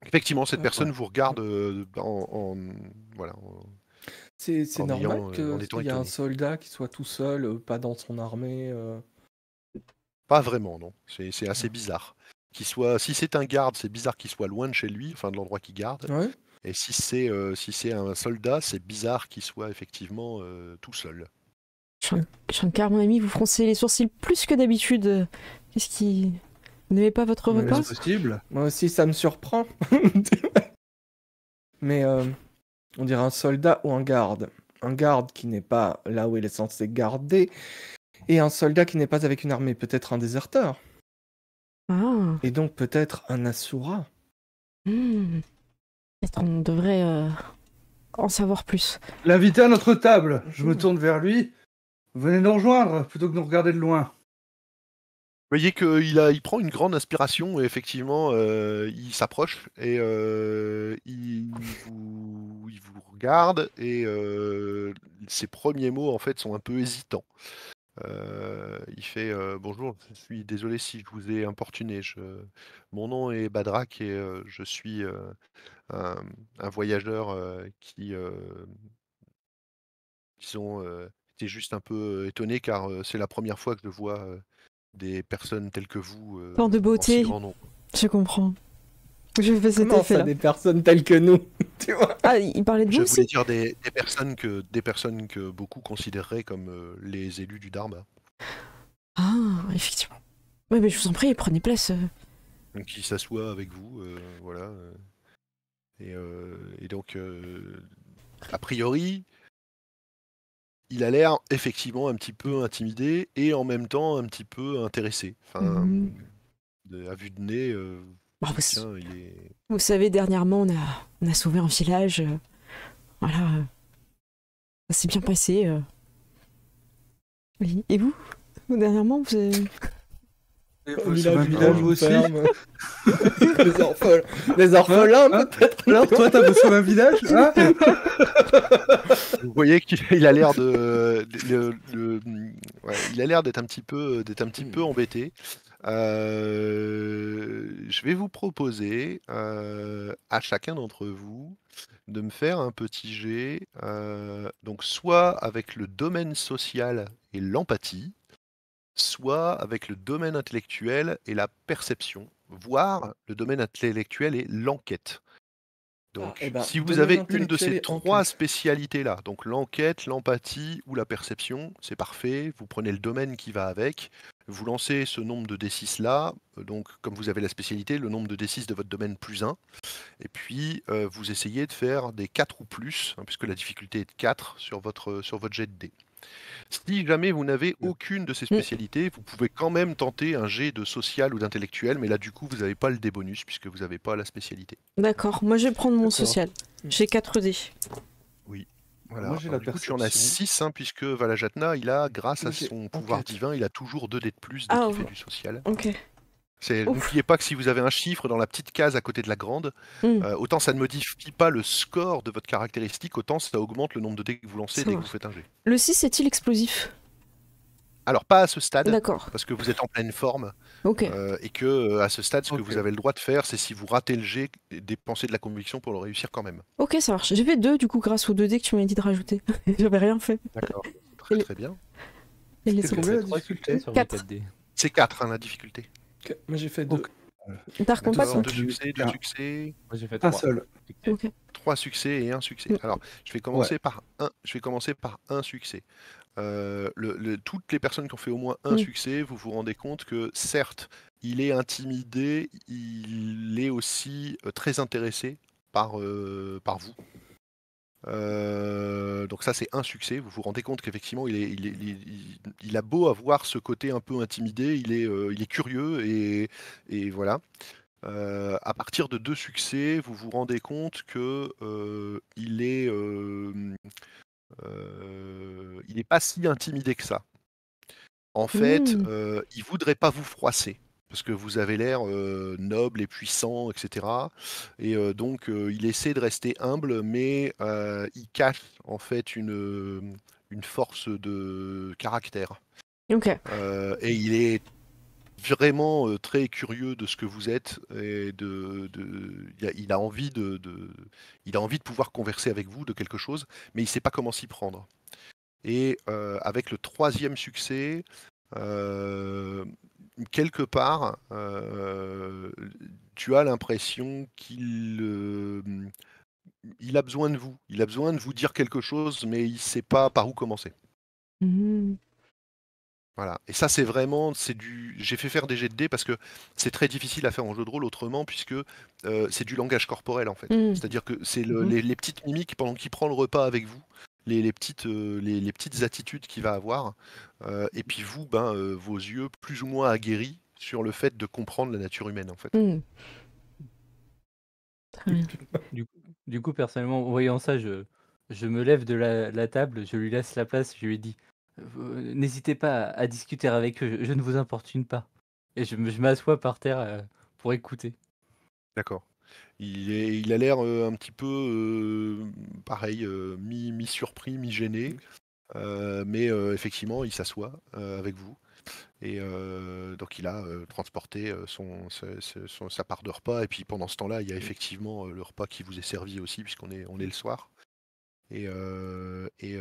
B: Effectivement, cette personne vous regarde en, en- voilà. en-
E: C'est normal
B: ayant, euh,
E: qu'il y a un soldat qui soit tout seul, euh, pas dans son armée. euh.
B: Pas vraiment, non. C'est c'est assez bizarre. Qu'il soit, si c'est un garde, c'est bizarre qu'il soit loin de chez lui, enfin de l'endroit qu'il garde.
E: Ouais.
B: Et si c'est euh, si c'est un soldat, c'est bizarre qu'il soit effectivement euh, tout seul.
A: Shan- Shankar, mon ami, vous froncez les sourcils plus que d'habitude. Qu'est-ce qui. Vous n'aimez pas votre repas
D: C'est possible.
E: Moi aussi, ça me surprend. *laughs* Mais euh, on dirait un soldat ou un garde. Un garde qui n'est pas là où il est censé garder. Et un soldat qui n'est pas avec une armée. Peut-être un déserteur.
A: Ah,
E: Et donc peut-être un Asura.
A: hmm. Peut-être on devrait euh, en savoir plus.
D: L'invité à notre table. Je me tourne vers lui. Venez nous rejoindre plutôt que nous regarder de loin.
B: Voyez qu'il il prend une grande inspiration et effectivement, euh, il s'approche et euh, il, vous, regarde et euh, ses premiers mots en fait sont un peu hésitants. Euh, il fait euh, bonjour, je suis désolé si je vous ai importuné. Mon nom est Badrak et euh, je suis euh, un, un voyageur euh, qui, euh, disons, euh, était juste un peu étonné car euh, c'est la première fois que je vois euh, des personnes telles que vous. euh,
A: Tant de beauté.
B: si grand nombre.
A: Je comprends. Je fais cet effet-là.
E: des personnes telles que nous *laughs* Tu vois
A: Ah, il parlait de
B: Je
A: vous
B: voulais
A: aussi
B: dire des, des personnes que des personnes que beaucoup considéreraient comme euh, les élus du Dharma,
A: Ah, effectivement. Oui, mais je vous en prie, prenez place. euh.
B: donc qui s'assoient avec vous, euh, voilà. euh, et, euh, et donc, euh, a priori, il a l'air effectivement un petit peu intimidé et en même temps un petit peu intéressé. Enfin,
A: Mhm.
B: à vue de nez, euh,
A: vous,
B: tiens, il est.
A: vous savez, dernièrement, on a, on a sauvé un village. euh, voilà. euh, ça s'est bien passé. Oui. Et vous Dernièrement, vous avez...
D: Village, aussi.
E: ferme. *laughs* des, orphelins,
D: Hein
E: peut-être.
D: Alors, toi, t'as bossé un village hein
B: Vous voyez qu'il il a l'air de, le- le- ouais, il a l'air d'être un petit peu, d'être un petit peu embêté. Euh, je vais vous proposer euh, à chacun d'entre vous de me faire un petit jet, euh, donc soit avec le domaine social et l'empathie, soit avec le domaine intellectuel et la perception, voire le domaine intellectuel et l'enquête. Donc,
E: eh ben,
B: si vous avez une de ces trois spécialités-là, donc l'enquête, l'empathie ou la perception, c'est parfait. Vous prenez le domaine qui va avec, vous lancez ce nombre de D6 là, euh, donc comme vous avez la spécialité, le nombre de D6 de votre domaine plus 1, et puis euh, vous essayez de faire des 4 ou plus, hein, puisque la difficulté est de 4 sur votre, sur votre jet de dés. Si jamais vous n'avez aucune de ces spécialités, vous pouvez quand même tenter un jet de social ou d'intellectuel, mais là du coup vous n'avez pas le dé bonus puisque vous n'avez pas la spécialité.
A: D'accord, moi je vais prendre mon social. J'ai 4 dés.
B: Voilà.
D: Moi, j'ai la
B: du coup, tu en as
D: perception.
B: 6, puisque Valajatna, il a, grâce à son pouvoir divin, il a toujours 2 dés de plus dès
A: Ah,
B: qu'il fait
A: ouais.
B: du social.
A: Ok.
B: N'oubliez pas que si vous avez un chiffre dans la petite case à côté de la grande,
A: Hmm.
B: euh, autant ça ne modifie pas le score de votre caractéristique, autant ça augmente le nombre de dés que vous lancez dès que vous faites un jet.
A: Le 6 est-il explosif?
B: Alors pas à ce stade,
A: D'accord.
B: parce que vous êtes en pleine forme, euh, et que euh, à ce stade, ce que vous avez le droit de faire, c'est si vous ratez le jet, dépenser de la conviction pour le réussir quand même.
A: Ok, ça marche. J'ai fait 2 du coup grâce aux 2 dés que tu m'as dit de rajouter. *laughs* J'avais rien fait.
B: D'accord. Très
A: Et-
B: très bien.
A: Et les
D: C'était
A: autres.
D: combien la
C: Trois
D: difficulté
C: succès sur les
A: Quatre.
C: 4D.
B: C'est 4 la difficulté.
E: Ok, Moi j'ai fait deux.
A: Contre,
D: D'accord.
A: pas
B: deux
D: ça.
B: succès, deux
D: Un.
B: succès,
C: Moi j'ai fait
D: Un
C: 3.
D: seul.
A: Ok.
B: trois succès et un succès.
A: Mm.
B: Alors, je vais commencer par un. Je vais commencer par un succès. Euh, le- le- toutes les personnes qui ont fait au moins un
A: Mm.
B: succès, vous vous rendez compte que certes, il est intimidé, il est aussi euh, très intéressé par, euh, par vous. Euh, donc ça c'est un succès. Vous vous rendez compte qu'effectivement il, a beau avoir ce côté un peu intimidé, il est, euh, est curieux et, et voilà. Euh, à partir de deux succès, vous vous rendez compte que il est, euh, euh, il est pas si intimidé que ça. En fait,
A: Mmh.
B: il voudrait pas vous froisser parce que vous avez l'air euh, noble et puissant, etc. Et euh, donc euh, il essaie de rester humble, mais il cache en fait une, une force de caractère.
A: Ok.
B: Et il est vraiment très curieux de ce que vous êtes et de, de- il, a, il a envie de, de- il a envie de pouvoir converser avec vous de quelque chose, mais il ne sait pas comment s'y prendre. Et avec le troisième succès, euh, quelque part, euh, tu as l'impression qu'il euh, il a besoin de vous. Il a besoin de vous dire quelque chose, mais il ne sait pas par où commencer.
A: Mhm.
B: Voilà. Et ça, c'est vraiment, c'est du. J'ai fait faire des jets de dés parce que c'est très difficile à faire en jeu de rôle autrement, puisque euh, c'est du langage corporel en fait.
A: Mhm.
B: C'est-à-dire que c'est le- les, les petites mimiques pendant qu'il prend le repas avec vous, les, les petites, euh, les, les petites attitudes qu'il va avoir, euh, et puis vous, ben, euh, vos yeux plus ou moins aguerris sur le fait de comprendre la nature humaine en fait.
A: Très bien.
C: Du coup, du coup, personnellement, en voyant ça, je, je me lève de la, la table, je lui laisse la place, je lui dis euh, N'hésitez pas à, à discuter avec eux, je, je ne vous importune pas. Et je, me- je m'assois par terre euh, pour écouter.
B: D'accord. Il, est, il a l'air euh, un petit peu euh, pareil, euh, mi, mi-surpris, mi-gêné. Euh, mais effectivement, il s'assoit avec vous. Et euh, donc, il a euh, transporté son, sa- sa- son- sa part de repas. Et puis, pendant ce temps-là, il y a effectivement le repas qui vous est servi aussi, puisqu'on est, on est le soir. Et, euh, et,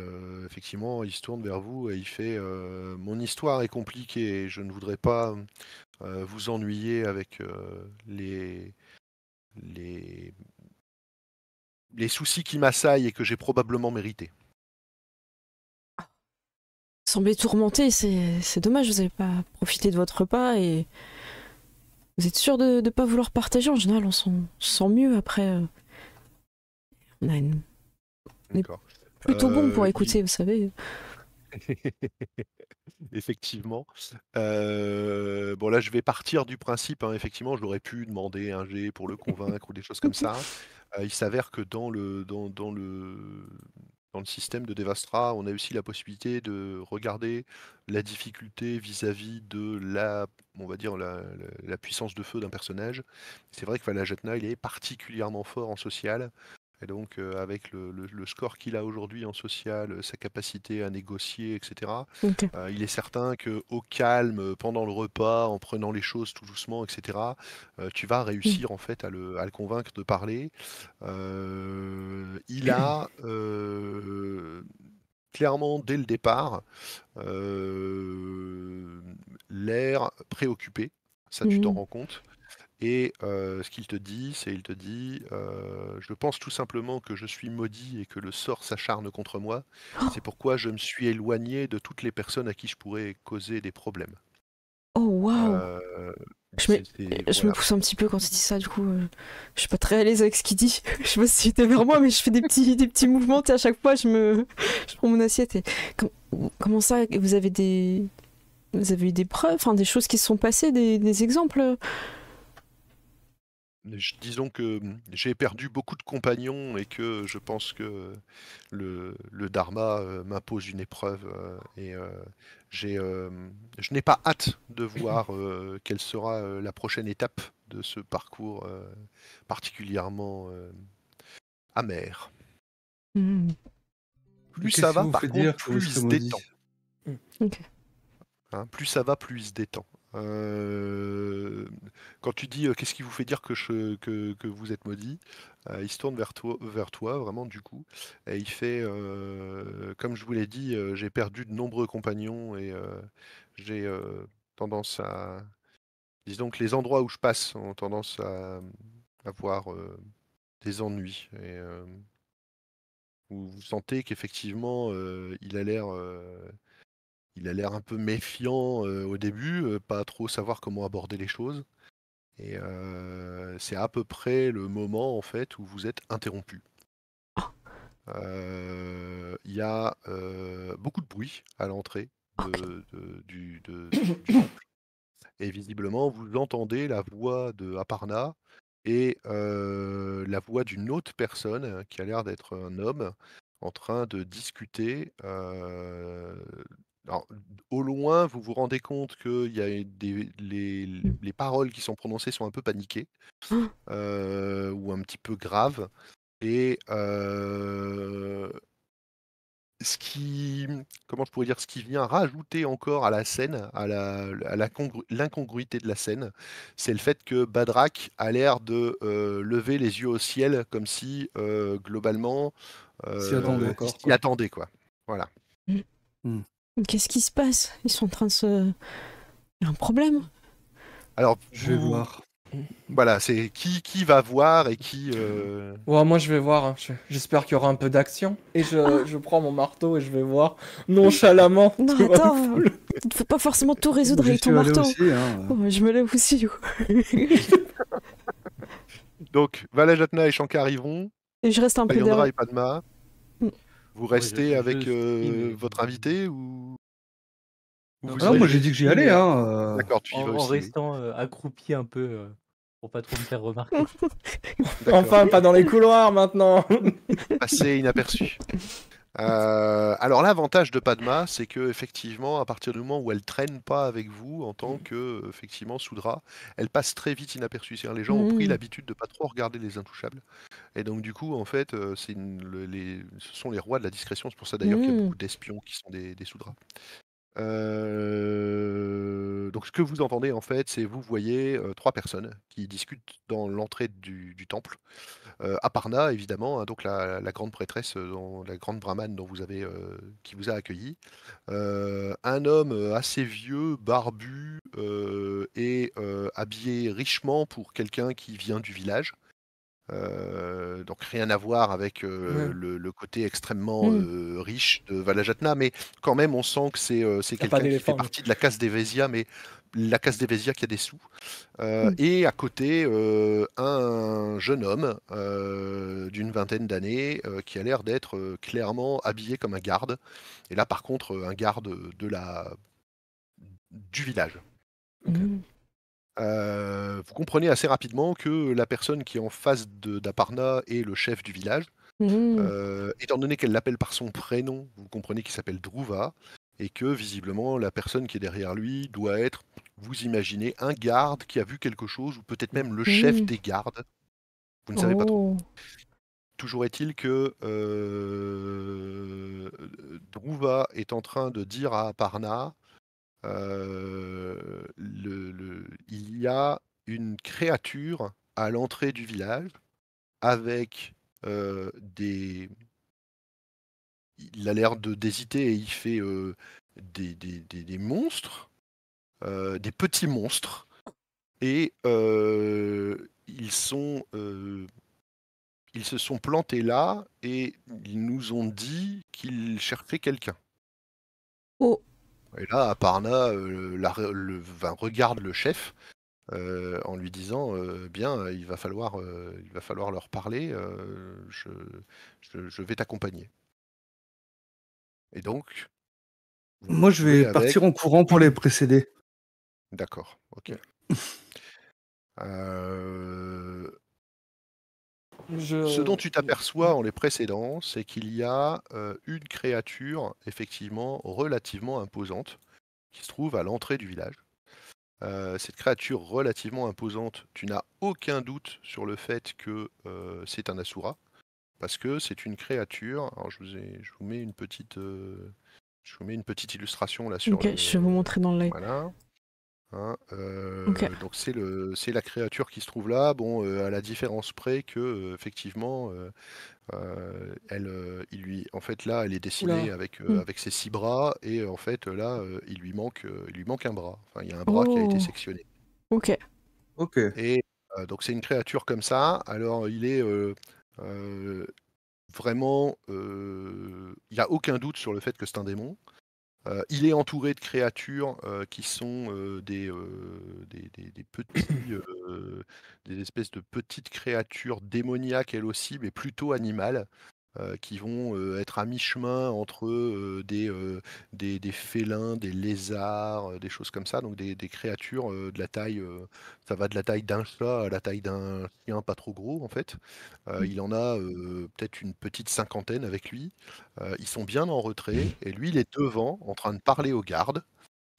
B: effectivement, il se tourne vers vous et il fait Mon histoire est compliquée. Je ne voudrais pas vous ennuyer avec les, les, les soucis qui m'assaillent et que j'ai probablement mérités.
A: Semblez tourmenté, c'est c'est dommage, vous n'avez pas profité de votre repas et vous êtes sûr de ne pas vouloir partager. En général, on se sent mieux après. euh. On a une...
B: D'accord.
A: plutôt bon pour
B: Euh,
A: écouter, vous savez. *laughs*
B: Effectivement. Euh, bon là, je vais partir du principe. hein, effectivement, je l'aurais pu demander un G pour le convaincre ou des choses comme *laughs* ça. Euh, il s'avère que dans le dans, dans le dans le système de Devastra, on a aussi la possibilité de regarder la difficulté vis-à-vis de la, on va dire la, la- la puissance de feu d'un personnage. C'est vrai que Valajatna, il est particulièrement fort en social. Et donc, euh, avec le, le- le score qu'il a aujourd'hui en social, euh, sa capacité à négocier, etc., euh, il est certain que au calme, pendant le repas, en prenant les choses tout doucement, etc., euh, tu vas réussir en fait à le, à le convaincre de parler. Il a clairement dès le départ l'air préoccupé. Ça, tu t'en
A: Mhm.
B: rends compte. Et euh, ce qu'il te dit, c'est il te dit, euh, je pense tout simplement que je suis maudit et que le sort s'acharne contre moi.
A: Oh
B: C'est pourquoi je me suis éloigné de toutes les personnes à qui je pourrais causer des problèmes.
A: Oh waouh
B: Euh,
A: Je me- Je me pousse un petit peu quand il dit ça, du coup. euh, je suis pas très à l'aise avec ce qu'il dit. *laughs* je sais pas si c'était vers moi, mais je fais des petits, des petits mouvements. à chaque fois, je me, je prends mon assiette et Com- comment ça Vous avez des, vous avez eu des preuves, enfin des choses qui se sont passées, des, des exemples?
B: Disons que hum, j'ai perdu beaucoup de compagnons et que je pense que le, le Dharma euh, m'impose une épreuve euh, et euh, j'ai, je n'ai pas hâte de voir *laughs* quelle sera la prochaine étape de ce parcours particulièrement amer. Plus ça va, par contre,
D: dire
B: plus il se détend. Hein, plus ça va, plus il se détend. Euh, quand tu dis euh, qu'est-ce qui vous fait dire que, je- vous êtes maudit, euh, il se tourne vers toi, vers toi, vraiment du coup, et il fait, comme je vous l'ai dit, j'ai perdu de nombreux compagnons et j'ai tendance à, disons que les endroits où je passe ont tendance à avoir des ennuis et vous, sentez qu'effectivement il a l'air il a l'air un peu méfiant euh, au début, euh, pas trop savoir comment aborder les choses. Et euh, c'est à peu près le moment en fait où vous êtes interrompu. Euh, Il y a beaucoup de bruit à l'entrée de- de- du, de- *coughs* du temple. Et visiblement, vous entendez la voix de Aparna et la voix d'une autre personne qui a l'air d'être un homme en train de discuter. euh, alors, au loin, vous vous rendez compte que il y a des, les, les paroles qui sont prononcées sont un peu paniquées euh, ou un petit peu graves. Et euh, ce qui, comment je pourrais dire, ce qui vient rajouter encore à la scène, à la, à la congru- l'incongruité de la scène, c'est le fait que Badrak a l'air de euh, lever les yeux au ciel comme si euh, globalement
D: S'y attendait
B: il s'y
D: quoi.
B: attendait quoi.
A: Qu'est-ce qui se passe? Ils sont en train de se. Il y a un problème
B: Alors
D: Je vais voir.
B: Voilà, c'est qui qui va voir et qui. euh,
E: Ouais, moi je vais voir. hein. Je- J'espère qu'il y aura un peu d'action. Et je, je prends mon marteau et je vais voir nonchalamment.
A: Non,
E: tu vois,
A: attends. Il ne faut pas forcément tout résoudre avec ton
D: suis allé
A: marteau.
D: aussi, hein.
A: Oh, je me lève aussi. *laughs*
B: Donc Valajatna et Shankar y vont.
A: Et je reste un peu derrière.
B: et Padma. Vous restez avec euh, votre invité ou, ou
C: Non,
B: vous
D: Ah non, moi j'ai dit que j'y allais. Hein. euh.
B: D'accord, tu y
C: En,
B: vas aussi.
C: restant euh, accroupi un peu euh, pour pas trop me faire remarquer.
E: Enfin, pas dans les couloirs maintenant.
B: Passé inaperçu. Euh, alors l'avantage de Padma, c'est que effectivement, à partir du moment où elle traîne pas avec vous en tant que effectivement Soudra, elle passe très vite inaperçue. C'est-à-dire les gens ont pris
A: Mm.
B: l'habitude de pas trop regarder les intouchables. Et donc du coup, en fait, euh, c'est une- le- les, ce sont les rois de la discrétion. C'est pour ça d'ailleurs qu'il y a
A: Mm.
B: beaucoup d'espions qui sont des, des Soudras. Euh, donc ce que vous entendez en fait, c'est vous voyez trois personnes qui discutent dans l'entrée du, temple. Aparna, évidemment, hein, donc la, grande prêtresse, la grande brahmane dont vous avez, qui vous a accueilli. Un homme assez vieux, barbu et habillé richement pour quelqu'un qui vient du village. Euh, donc rien à voir avec euh,
E: Ouais.
B: le, le côté extrêmement
A: Mm.
B: euh, riche de Valajatna, mais quand même on sent que c'est quelqu'un qui fait partie de la caste des Vésia, mais la caste des Vésia qui a des sous. Euh,
A: Mm.
B: Et à côté, un jeune homme d'une vingtaine d'années qui a l'air d'être clairement habillé comme un garde. Et là, par contre, un garde de la du village.
A: Mm.
B: Euh, vous comprenez assez rapidement que la personne qui est en face d'Aparna est le chef du village.
A: Mm.
B: Euh, étant donné qu'elle l'appelle par son prénom, vous comprenez qu'il s'appelle Druva, et que visiblement la personne qui est derrière lui doit être, vous imaginez, un garde qui a vu quelque chose, ou peut-être même le chef
A: Mm.
B: des gardes. Vous ne savez pas trop.
A: Oh.
B: Toujours est-il que euh, Druva est en train de dire à Aparna, le- il y a une créature à l'entrée du village avec euh, des... Il a l'air d'hésiter et il fait euh, des, des- des- monstres, euh, des petits monstres, et euh, ils sont... euh, ils se sont plantés là et ils nous ont dit qu'ils cherchaient quelqu'un.
A: Oh.
B: Et là, Aparna euh, la le- regarde le chef euh, en lui disant euh, Bien, il va, falloir, il va falloir leur parler, je, je- je vais t'accompagner. Et donc.
D: Moi je vais
B: avec-
D: partir en courant pour les précéder.
B: D'accord, ok. *laughs*
E: Je-
B: Ce dont tu t'aperçois en les précédents, c'est qu'il y a euh, une créature effectivement relativement imposante qui se trouve à l'entrée du village. Euh, cette créature relativement imposante, tu n'as aucun doute sur le fait que euh, c'est un Asura, parce que c'est une créature. Alors je vous, ai- je vous mets une petite, euh, je vous mets une petite illustration là sur.
A: Ok,
B: le-
A: je vais vous montrer dans le live.
B: voilà. Hein, euh,
A: Ok.
B: Donc c'est le, c'est la créature qui se trouve là. Bon, euh, à la différence près que euh, effectivement, euh, euh, elle, euh, il lui, en fait là, elle est dessinée
E: Oula.
B: avec euh,
A: Mm.
B: avec ses six bras et en fait là, euh, il lui manque, euh, il lui manque un bras. Enfin, il y a un bras qui a été
A: Oh.
B: sectionné.
A: Ok.
D: Ok.
B: Et euh, donc c'est une créature comme ça. Alors il est euh, euh, vraiment, euh, il n'y a aucun doute sur le fait que c'est un démon. Euh, il est entouré de créatures euh, qui sont euh, des, des espèces de petites créatures démoniaques elles aussi, mais plutôt animales, euh, qui vont euh, être à mi-chemin entre euh, des, des, des félins, des lézards, des choses comme ça, donc des, des créatures de la taille, ça va de la taille d'un chat à la taille d'un chien pas trop gros en fait. Euh,
A: Mm.
B: il en a peut-être une petite cinquantaine avec lui. Ils sont bien en retrait et lui il est devant en train de parler aux gardes.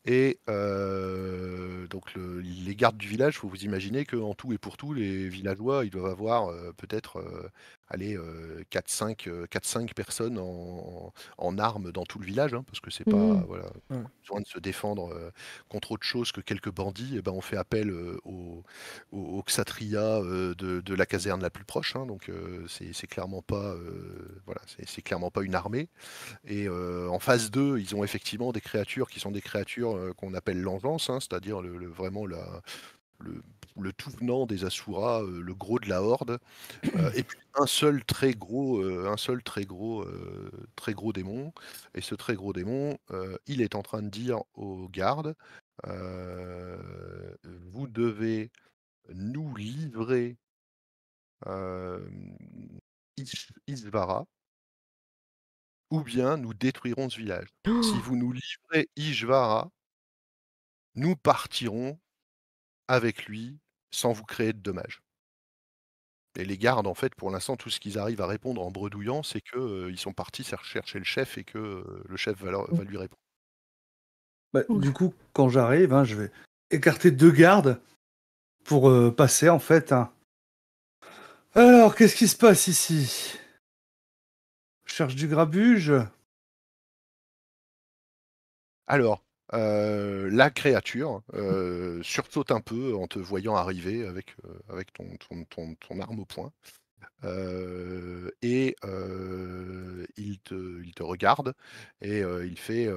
B: Et euh, donc le- les gardes du village, faut vous imaginer qu'en tout et pour tout, les villageois, ils doivent avoir euh, peut-être allez, euh, 4-5 euh, 4-5 personnes en, en armes dans tout le village, hein, parce que c'est pas
A: Mhm.
B: voilà, besoin de se défendre euh, contre autre chose que quelques bandits. Et ben on fait appel euh, aux ksatria euh, de, de la caserne la plus proche. hein, donc euh, c'est c'est clairement pas euh, voilà, c'est c'est clairement pas une armée. Et euh, en phase 2, ils ont effectivement des créatures qui sont des créatures euh, qu'on appelle l'engeance, hein, c'est-à-dire le, le- vraiment la, le, le tout venant des Asuras, euh, le gros de la horde, euh, et puis un seul très gros, euh, un seul très gros, très gros démon. Et ce très gros démon, il est en train de dire aux gardes, vous devez nous livrer Ish- Ishvara, ou bien nous détruirons ce village. Si
A: Oh,
B: vous nous livrez Ishvara, nous partirons avec lui sans vous créer de dommages. Et les gardes, en fait, pour l'instant, tout ce qu'ils arrivent à répondre en bredouillant, c'est qu'ils sont partis chercher le chef et que euh, le chef va, leur- va lui répondre.
D: Bah. Du coup, quand j'arrive, hein, je vais écarter deux gardes pour euh, passer en fait. hein. Alors, qu'est-ce qui se passe ici? Je cherche du grabuge.
B: Alors, euh, la créature euh, sursaute un peu en te voyant arriver avec, euh, avec ton, ton, ton- ton arme au poing. Et il, te, il te regarde et il fait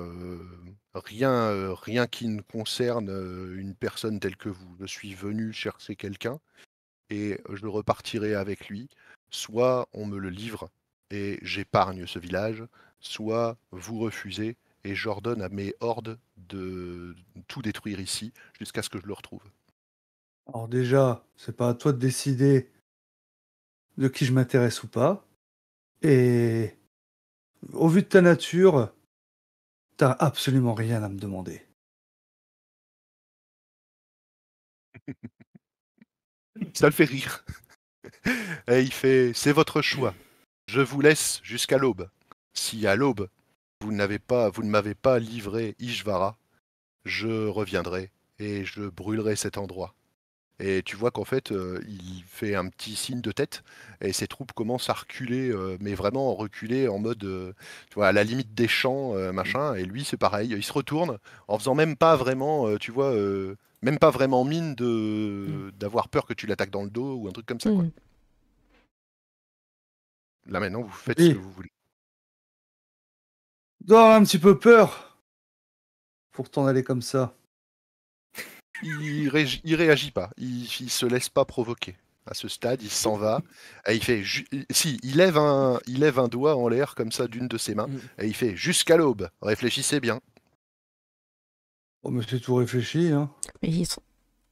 B: rien, rien qui ne concerne une personne telle que vous. Je suis venu chercher quelqu'un et je repartirai avec lui. Soit on me le livre et j'épargne ce village, soit vous refusez et j'ordonne à mes hordes de tout détruire ici jusqu'à ce que je le retrouve.
D: Alors déjà, c'est pas à toi de décider de qui je m'intéresse ou pas. Et au vu de ta nature, t'as absolument rien à me demander.
B: Ça le fait rire. Et il fait C'est votre choix. Je vous laisse jusqu'à l'aube. Si à l'aube, vous n'avez pas, vous ne m'avez pas livré Ishvara, je reviendrai et je brûlerai cet endroit. Et tu vois qu'en fait, euh, il fait un petit signe de tête et ses troupes commencent à reculer, euh, mais vraiment reculer en mode, euh, tu vois, à la limite des champs, euh, machin. Et lui, c'est pareil, il se retourne en faisant même pas vraiment, euh, tu vois, euh, même pas vraiment mine de d'avoir peur que tu l'attaques dans le dos ou un truc comme ça. Quoi.
A: Hmm.
B: Là maintenant, vous faites
D: Oui.
B: ce que vous voulez.
D: Avoir un petit peu peur pour t'en aller comme ça.
B: Il, il réagit pas, il, il se laisse pas provoquer. À ce stade, il s'en va et il fait, ju- si, il lève un, il lève un doigt en l'air comme ça d'une de ses mains
E: Mm.
B: et il fait jusqu'à l'aube. Réfléchissez bien.
D: Oh, mais c'est tout réfléchi, hein.
A: Mais ils sont-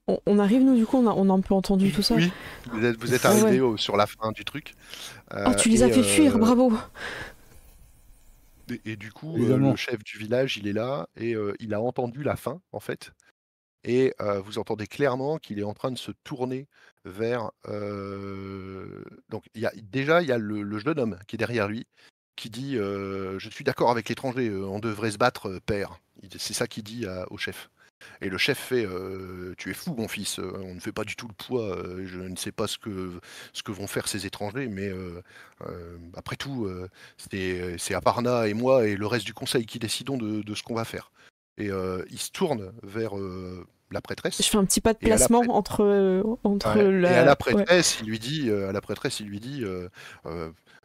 A: on, on arrive, nous, du coup, on a, on a un peu entendu tout ça.
B: Oui, vous êtes, vous êtes
A: Ah ouais.
B: arrivé au- sur la fin du truc.
A: Oh,
B: Euh,
A: tu les as
B: et,
A: fait fuir,
B: euh,
A: bravo.
B: Et, et du coup, euh, le chef du village, il est là et euh, il a entendu la fin, en fait. et euh, vous entendez clairement qu'il est en train de se tourner vers. euh, Donc, il y a, déjà, il y a le, le jeune homme qui est derrière lui, qui dit euh, Je suis d'accord avec l'étranger, on devrait se battre, père. C'est ça qu'il dit à- au chef. Et le chef fait euh, Tu es fou, mon fils, euh, on ne fait pas du tout le poids, euh, je ne sais pas ce que, ce que vont faire ces étrangers, mais euh, euh, après tout, c'est Aparna et moi et le reste du conseil qui décidons de, de ce qu'on va faire. Et il se tourne vers la prêtresse.
A: Je fais un petit pas de placement entre, entre
B: Ouais.
A: la.
B: Et à la
A: ouais.
B: prêtresse, il lui dit, à la prêtresse, il lui dit,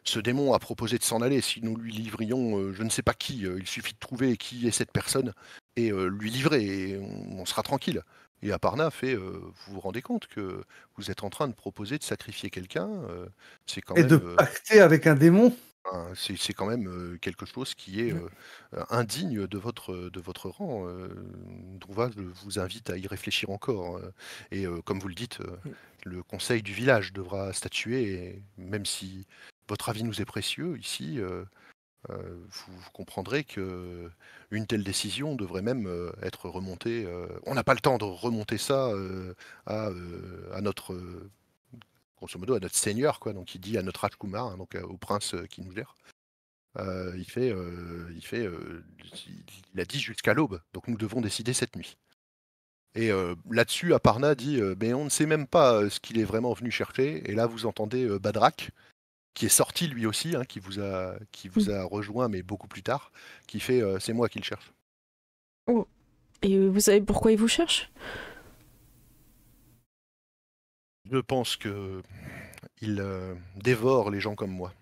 B: ce démon a proposé de s'en aller. Si nous lui livrions, euh, je ne sais pas qui, euh, il suffit de trouver qui est cette personne et euh, lui livrer, et on, on sera tranquille. Et Aparna fait, euh, vous vous rendez compte que vous êtes en train de proposer de sacrifier quelqu'un euh, C'est quand
D: Et
B: même,
D: de
B: euh,
D: pacter avec un démon
B: c'est c'est quand même quelque chose qui est indigne de votre, de votre rang. Drouva, je vous invite à y réfléchir encore. et comme vous le dites, euh, le conseil du village devra statuer, et même si votre avis nous est précieux ici, euh, vous, comprendrez que une telle décision devrait même euh, être remontée. euh, on n'a pas le temps de remonter ça à, notre grosso modo à notre seigneur, quoi. Donc il dit à notre Rajkumar, hein, donc au prince qui nous gère. Il fait, il fait, il- a dit jusqu'à l'aube. Donc nous devons décider cette nuit. Et là-dessus, Aparna dit, mais on ne sait même pas ce qu'il est vraiment venu chercher. Et là, vous entendez Badrak, qui est sorti lui aussi, hein, qui vous a, qui vous a rejoint, mais beaucoup plus tard, qui fait, euh, c'est moi qui le cherche.
A: Et euh, vous savez pourquoi il vous cherche?
B: Je pense que il euh, dévore les gens comme moi.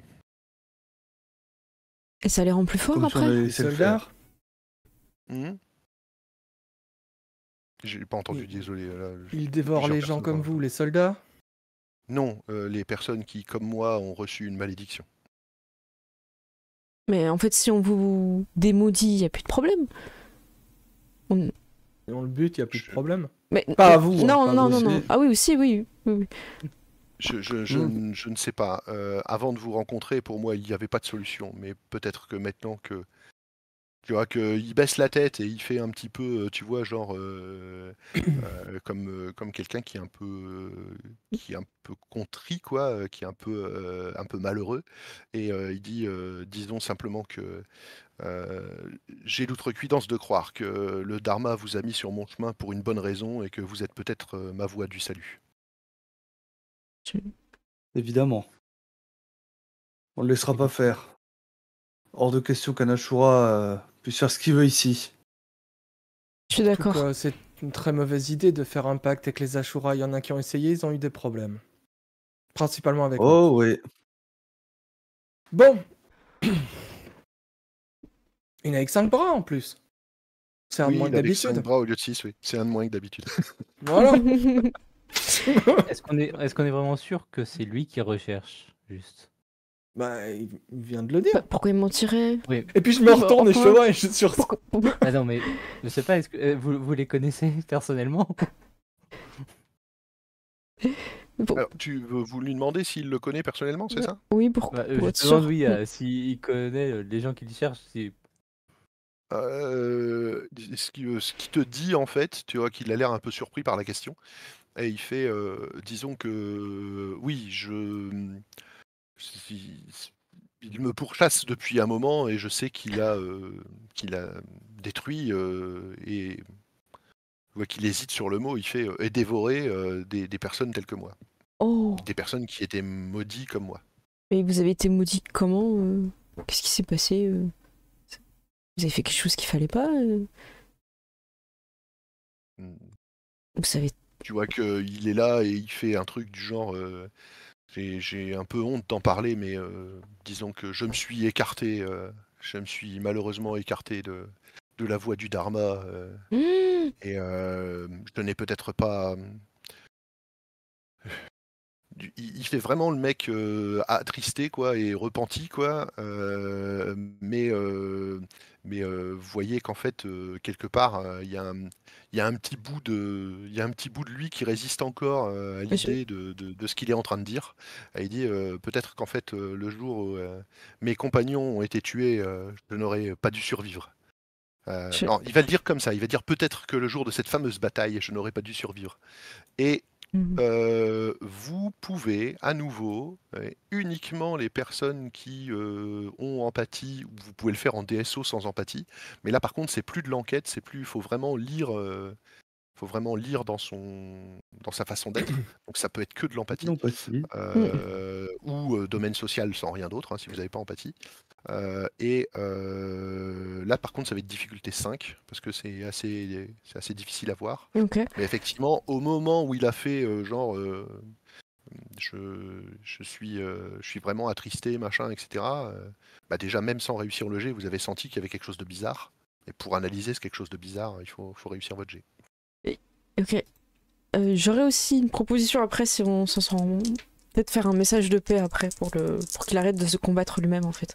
A: Et ça les rend plus forts
D: Comme
A: après
D: allait
E: Les soldats?
D: faire.
B: Mhm. J'ai pas entendu,
E: Il-
B: désolé. là, je-
E: Ils dévorent
B: plusieurs
E: les gens comme vous, les soldats?
B: Non, euh, les personnes qui, comme moi, ont reçu une malédiction.
A: Mais en fait, si on vous démaudit, il n'y a plus de problème. On-
E: on le bute, il n'y a plus
B: Je-
E: de problème.
A: Mais,
E: Pas à vous, hein,
A: Non,
E: pas
A: non,
E: vous
A: non, non.
E: aussi.
A: Ah oui, aussi, oui. oui, oui.
B: Je, je- je
E: Mm.
B: je ne sais pas. Euh, avant de vous rencontrer, pour moi, il n'y avait pas de solution. Mais peut-être que maintenant que. Tu vois, qu'il baisse la tête et il fait un petit peu, euh, tu vois, genre. euh, *clears throat* euh, comme euh, comme quelqu'un qui est un peu. qui est un peu contrit, quoi. euh, qui est un peu, euh, un peu malheureux. Et euh, il dit euh, disons simplement que. euh, J'ai l'outrecuidance de croire que le Dharma vous a mis sur mon chemin pour une bonne raison et que vous êtes peut-être euh, ma voie du salut.
D: Évidemment. On ne le laissera pas faire. Hors de question qu'un Ashura puisse faire ce qu'il veut ici.
A: Je suis d'accord.
E: C'est une très mauvaise idée de faire un pacte avec les Ashura. Il y en a qui ont essayé, ils ont eu des problèmes. Principalement avec moi.
D: Oh oui.
E: Bon *clears throat* Il n'a que 5 bras en plus. C'est un de
B: Oui,
E: moins que d'habitude.
B: bras au lieu de 6, oui. C'est un de moins que d'habitude. *laughs*
E: Voilà. *laughs* *laughs*
C: Est-ce qu'on est, est-ce qu'on est vraiment sûr que c'est lui qui recherche Juste?
E: Bah, il vient de le dire.
A: Bah, Pourquoi il mentirait?
C: Oui.
E: Et puis je me
A: Bah,
E: retourne et je fais ouais, je suis sur
A: Pourquoi-
C: Ah non, mais je sais pas, est-ce que euh, vous, vous les connaissez personnellement?
A: Bon,
B: Alors, tu veux vous lui demander s'il le connaît personnellement, c'est ça?
A: Oui, pour,
C: Bah, euh,
A: pour
C: Je te demande,
A: sûr.
C: oui, euh, s'il connaît euh, les gens qui le cherchent. Si...
B: Euh, ce, qui, ce qui te dit en fait, tu vois qu'il a l'air un peu surpris par la question, et il fait, euh, disons que oui, je, il me pourchasse depuis un moment et je sais qu'il a, euh, qu'il a détruit euh, et je vois qu'il hésite sur le mot, il fait euh, et dévoré euh, des, des personnes telles que moi,
A: Oh,
B: des personnes qui étaient maudites comme moi.
A: mais vous avez été maudit comment Qu'est-ce qui s'est passé Vous avez fait quelque chose qu'il fallait pas Vous savez.
B: Tu vois qu'il est là et il fait un truc du genre. J'ai- un peu honte d'en parler, mais euh, disons que je me suis écarté. euh, je me suis malheureusement écarté de, de la voie du Dharma. euh,
A: Mmh
B: et je n'ai peut-être pas. Il, fait vraiment le mec euh, attristé quoi et repenti quoi. euh, mais euh, mais vous voyez qu'en fait quelque part il y a un il y a un petit bout de il y a un petit bout de lui qui résiste encore à l'idée de, de- de ce qu'il est en train de dire. Et il dit peut-être qu'en fait le jour où mes compagnons ont été tués, je n'aurais pas dû survivre. Euh,
A: Je-
B: non, il va le dire comme ça. Il va dire peut-être que le jour de cette fameuse bataille, je n'aurais pas dû survivre. Et
A: Mhm.
B: euh, vous pouvez à nouveau, euh, uniquement les personnes qui euh, ont empathie, vous pouvez le faire en DSO sans empathie. Mais là, par contre, c'est plus de l'enquête, c'est plus. Il faut vraiment lire. Faut vraiment lire dans son dans sa façon d'être. *coughs* Donc ça peut être que de l'empathie euh, ou euh, domaine social sans rien d'autre, hein, si vous n'avez pas empathie. Euh, et euh, là, par contre, ça va être difficulté 5, parce que c'est assez, c'est assez difficile à voir.
A: Ok.
B: Mais effectivement, au moment où il a fait euh, genre, euh, je, je, suis, euh, je suis vraiment attristé, machin, etc., euh, bah déjà, même sans réussir le jet, vous avez senti qu'il y avait quelque chose de bizarre. Et pour analyser ce quelque chose de bizarre, il faut, faut réussir votre jet.
A: Ok. Euh, J'aurais aussi une proposition après si on s'en sent. Peut-être faire un message de paix après pour, le... pour qu'il arrête de se combattre lui-même en fait.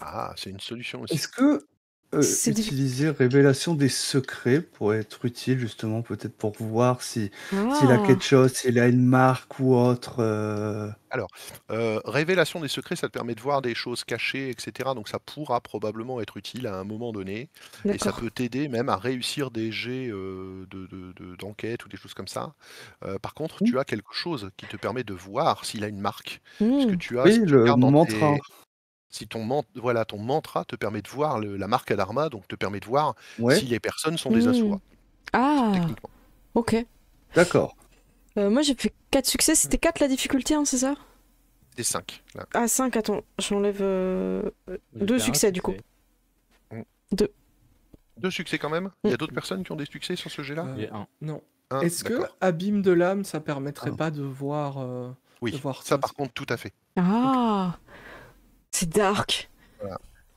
B: Ah, c'est une solution aussi.
D: Est-ce que euh, utiliser révélation des secrets pourrait être utile justement peut-être pour voir si
A: Ah.
D: s'il a quelque chose, s'il a une marque ou autre euh,
B: Euh, révélation des secrets, ça te permet de voir des choses cachées, etc. Donc ça pourra probablement être utile à un moment donné. Et ça
A: D'accord.
B: peut t'aider même à réussir des jets euh, de- de- de- d'enquête ou des choses comme ça. Euh, par contre, tu as quelque chose qui te permet de voir s'il a une marque. Parce que
A: Hmm.
B: tu as,
D: Oui,
B: si tu
D: le
B: regardes dans
D: mantra.
B: tes- Si ton, man- voilà, ton mantra te permet de voir le- la marque Adharma, donc te permet de voir
D: Ouais,
B: si les personnes sont des
A: Hmm.
B: asuras,
A: Ah,
B: techniquement.
A: ok.
D: d'accord.
A: Euh, moi j'ai fait 4 succès, c'était 4 la difficulté, hein, c'est ça?
B: Des 5.
A: Ah, 5, attends, j'enlève euh,
C: J'ai
A: deux
C: fait un
A: succès du coup.
B: Deux succès quand même? Il y a
A: Mm.
B: d'autres personnes qui ont des succès sur ce jet-là
E: Euh,
C: un.
E: Non. Est-ce que abîme de l'âme, ça permettrait
D: Ah.
E: pas de voir euh,
B: Oui,
E: de voir
B: ça
E: ça?
B: par contre, tout à fait.
A: Ah, c'est dark.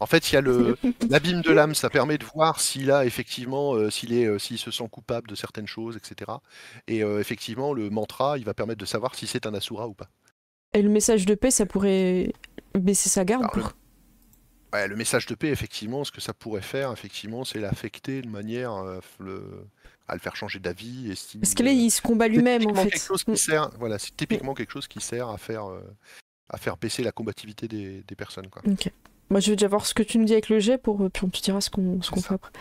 B: En fait, il y a le *laughs* l'abîme de l'âme, ça permet de voir s'il a effectivement, euh, s'il est, euh, s'il se sent coupable de certaines choses, etc. Et euh, effectivement, le mantra, il va permettre de savoir si c'est un asura ou pas.
A: Et le message de paix, ça pourrait baisser sa garde
B: Alors, le-
A: pour...
B: Ouais, le message de paix, effectivement, ce que ça pourrait faire, effectivement, c'est l'affecter de manière le... à le faire changer d'avis. Et si,
A: Parce que là,
B: euh,
A: il se combat lui-même en
B: typiquement
A: fait.
B: quelque chose qui
A: Mm.
B: sert, voilà, c'est typiquement quelque chose qui sert à faire, à faire baisser la combativité des, des personnes, quoi.
A: Ok. Moi, je vais déjà voir ce que tu nous dis avec le jet, pour... puis on te dira ce qu'on ce qu'on
B: C'est
A: fait après.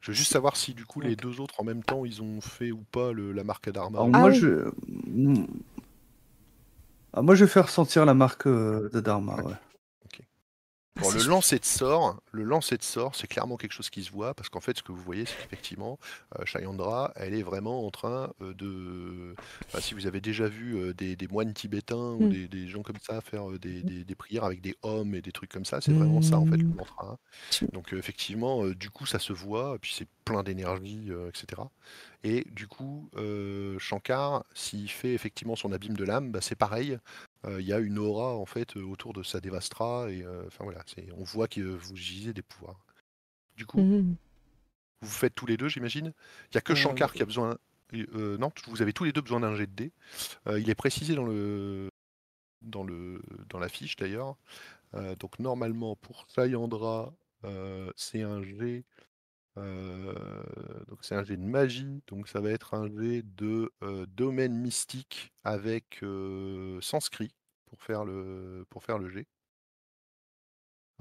B: Je veux juste savoir si, du coup, les deux autres en même temps, ils ont fait ou pas le- la marque.
D: Alors
A: Ah
D: moi
A: oui.
D: je Ah, moi je vais faire sentir la marque euh, de Dharma, ouais.
A: Ah,
B: Bon, le lancer de sort, le lancer de sort, c'est clairement quelque chose qui se voit parce qu'en fait, ce que vous voyez, c'est qu'effectivement, euh, Shayandra, elle est vraiment en train euh, de. enfin, si vous avez déjà vu euh, des, des moines tibétains ou
A: Mm.
B: des, des gens comme ça faire euh, des, prières avec des hommes et des trucs comme ça, c'est vraiment ça en fait le mantra. hein. Donc effectivement, du coup, ça se voit, et puis c'est plein d'énergie, etc. Et du coup, Shankar, s'il fait effectivement son abîme de l'âme, bah, c'est pareil. Il y a une aura en fait autour de sa Devastra et enfin voilà, c'est- on voit que vous utilisez des pouvoirs. Du coup,
A: Mhm.
B: vous faites tous les deux, j'imagine? Il n'y a que
E: Euh,
B: Shankar qui a besoin. non, vous avez tous les deux besoin d'un jet de dés. Il est précisé dans le dans le dans la fiche d'ailleurs. Donc normalement pour Sayandra, c'est un jet. Euh, donc c'est un jet de magie, donc ça va être un jet de euh, domaine mystique avec euh, sanskrit pour faire le pour faire le jet.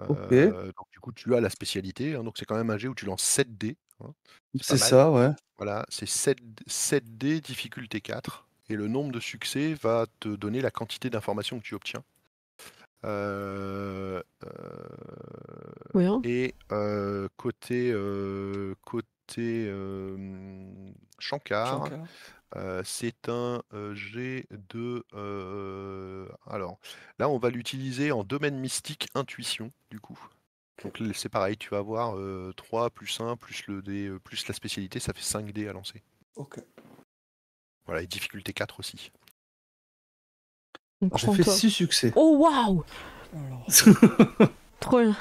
D: Ok.
B: Euh, donc du coup tu as la spécialité, hein, donc c'est quand même un jet où tu lances 7 dés. hein.
D: C'est ça, ouais.
B: Voilà, c'est 7, 7D, difficulté 4. Et le nombre de succès va te donner la quantité d'informations que tu obtiens. Euh, euh,
A: Oui, hein.
B: et euh, côté, euh, côté euh, Shankar,
E: Shankar.
B: euh, c'est un euh, G de. euh, alors, là, on va l'utiliser en domaine mystique intuition, du coup. Donc, c'est pareil, tu vas avoir euh, 3 plus 1 plus, le dé, plus la spécialité, ça fait 5 dés à lancer.
E: Ok.
B: Voilà, et difficulté 4 aussi.
D: J'ai
A: en
D: fait
A: toi.
D: 6 succès.
A: Oh waouh Trop bien.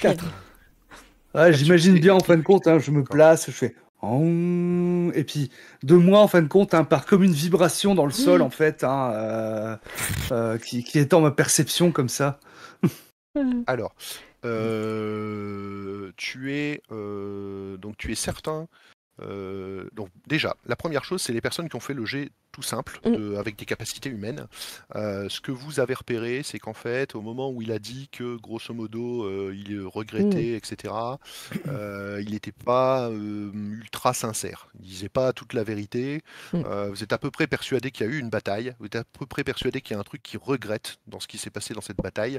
E: 4.
D: Ouais, j'imagine bien en fin de compte, hein, je me place, je fais et puis de moi en fin de compte, hein, par comme une vibration dans le sol
A: Mm.
D: en fait, hein, euh, euh, qui, qui étend ma perception comme ça.
B: Alors, euh, tu es euh, donc tu es certain euh, donc déjà, la première chose, c'est les personnes qui ont fait le jet tout simple,
A: Mm.
B: de- avec des capacités humaines. Euh, ce que vous avez repéré, c'est qu'en fait, au moment où il a dit que, grosso modo, euh, il regrettait, etc., euh, il n'était pas ultra sincère. Il disait pas toute la vérité.
A: Mm.
B: Vous êtes à peu près persuadé qu'il y a eu une bataille. Vous êtes à peu près persuadé qu'il y a un truc qu'il regrette dans ce qui s'est passé dans cette bataille.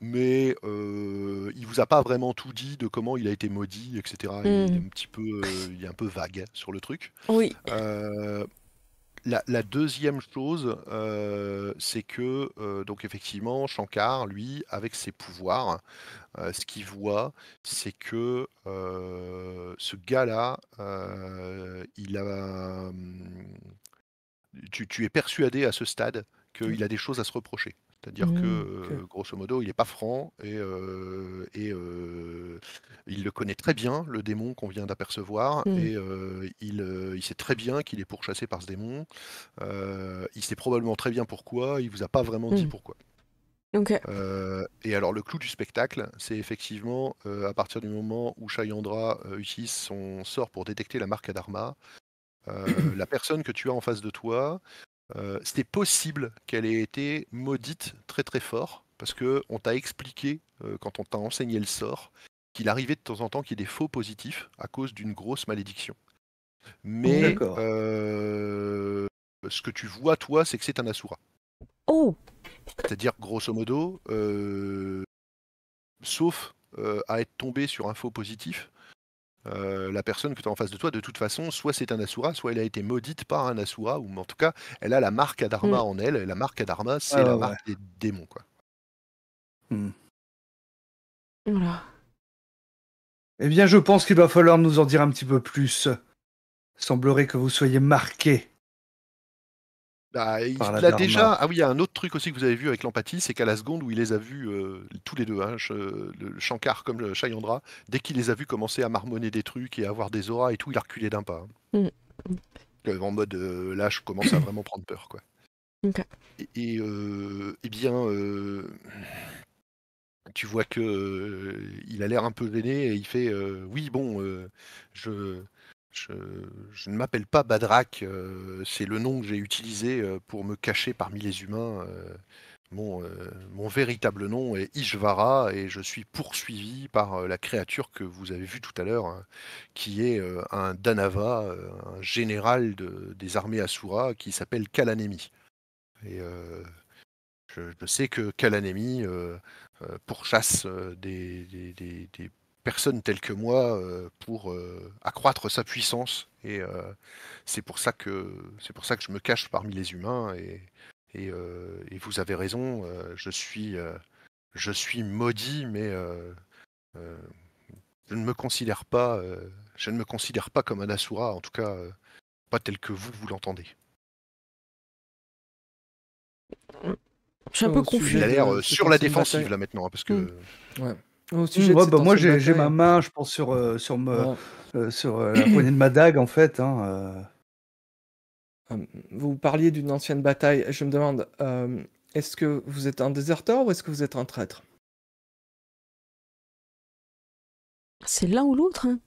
B: Mais il vous a pas vraiment tout dit de comment il a été maudit, etc. Il est
A: Mm.
B: un petit peu, il est un peu vague sur le truc.
A: Oui.
B: Euh, la, la deuxième chose, euh, c'est que, euh, donc effectivement, Shankar, lui, avec ses pouvoirs, euh, ce qu'il voit, c'est que ce gars-là, il a. hum, Tu, tu es persuadé à ce stade qu'il a des choses à se reprocher. C'est-à-dire
A: Mmh,
B: que,
E: ok.
B: euh, grosso modo, il n'est pas franc et, euh, et, euh, il le connaît très bien, le démon qu'on vient d'apercevoir,
A: Mm.
B: et euh, il, il sait très bien qu'il est pourchassé par ce démon. Il sait probablement très bien pourquoi, il vous a pas vraiment dit
A: Mm.
B: pourquoi. Et alors le clou du spectacle, c'est effectivement à partir du moment où Shayandra utilise son sort pour détecter la marque Adharma, *coughs* la personne que tu as en face de toi, euh, c'était possible qu'elle ait été maudite très très fort, parce que on t'a expliqué, euh, quand on t'a enseigné le sort, qu'il arrivait de temps en temps qu'il y ait des faux positifs à cause d'une grosse malédiction. Mais euh, ce que tu vois, toi, c'est que c'est un Asura.
A: oh,
B: C'est-à-dire, grosso modo, euh, sauf euh, à être tombé sur un faux positif, euh, la personne que tu as en face de toi, de toute façon, soit c'est un Asura, soit elle a été maudite par un Asura, ou en tout cas, elle a la marque Adharma
A: Mm.
B: en elle, et la marque Adharma, c'est
D: Ah
B: la
D: ouais.
B: marque des démons. Quoi.
A: voilà.
D: Eh bien, je pense qu'il va falloir nous en dire un petit peu plus. Semblerait que vous soyez marqué.
B: Bah, il
D: la
B: déjà. Ah oui, il y a un autre truc aussi que vous avez vu avec l'empathie, c'est qu'à la seconde où il les a vus euh, tous les deux, hein, le Shankar comme le Shayandra, dès qu'il les a vus commencer à marmonner des trucs et à avoir des auras et tout, il a reculé d'un pas. hein.
A: Mm.
B: Euh, En mode euh, là, je commence à vraiment prendre peur, quoi. Et, et, euh, eh bien, euh, tu vois que euh, il a l'air un peu gêné et il fait euh, oui, bon, euh, je, je, ne m'appelle pas Badrak, euh, c'est le nom que j'ai utilisé euh, pour me cacher parmi les humains. euh, mon, véritable nom est Ishvara et je suis poursuivi par la créature que vous avez vue tout à l'heure, hein, qui est un Danava, un général de- des armées Asura qui s'appelle Kalanemi. Et je, sais que Kalanemi pourchasse des personnes telles que moi euh, pour euh, accroître sa puissance. Et euh, c'est pour ça que c'est pour ça que je me cache parmi les humains. Et, et, euh, et vous avez raison, euh, je suis euh, je suis maudit, mais euh, euh, je ne me considère pas euh, je ne me considère pas comme un Asura, en tout cas euh, pas tel que vous vous l'entendez.
A: Je suis un peu confus.
B: Il a l'air euh, sur la défensive là maintenant, hein, parce que
A: Mm.
E: Au sujet de
D: ouais,
E: cette
D: bah, moi, j'ai j'ai ma main, je pense, sur, euh, sur, me- euh, sur euh, la poignée de ma dague, en fait. hein,
E: vous parliez d'une ancienne bataille. Je me demande, euh, est-ce que vous êtes un déserteur ou est-ce que vous êtes un traître?
A: C'est l'un ou l'autre. hein.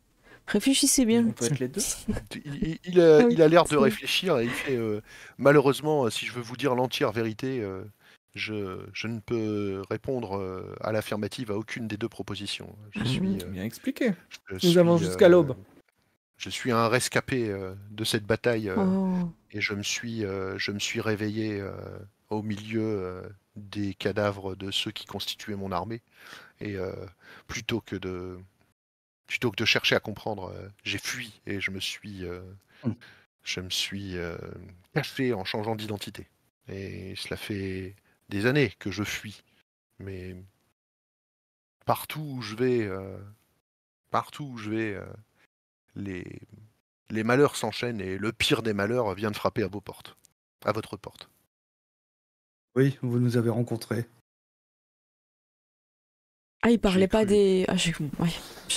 A: Réfléchissez bien.
E: On peut être les deux. *laughs*
B: il, a *laughs* il l'air de *laughs* réfléchir et il fait euh, malheureusement, si je veux vous dire l'entière vérité, euh, je, je ne peux répondre euh, à l'affirmative à aucune des deux propositions. Je
A: Mhm.
B: suis, euh,
E: Bien expliqué.
B: je
E: Nous
B: suis,
E: avons jusqu'à l'aube.
B: Je suis un rescapé euh, de cette bataille euh,
A: Oh.
B: et je me suis, euh, je me suis réveillé euh, au milieu euh, des cadavres de ceux qui constituaient mon armée. Et euh, plutôt que de plutôt que de chercher à comprendre, euh, j'ai fui et je me suis, euh,
D: Mm.
B: je me suis euh, caché en changeant d'identité. Et cela fait des années que je fuis, mais partout où je vais, euh, partout où je vais, euh, les les malheurs s'enchaînent et le pire des malheurs vient de frapper à vos portes, à votre porte.
D: Oui, vous nous avez rencontrés.
A: Ah, il parlait pas
B: cru.
A: des. Ah, j'ai ouais,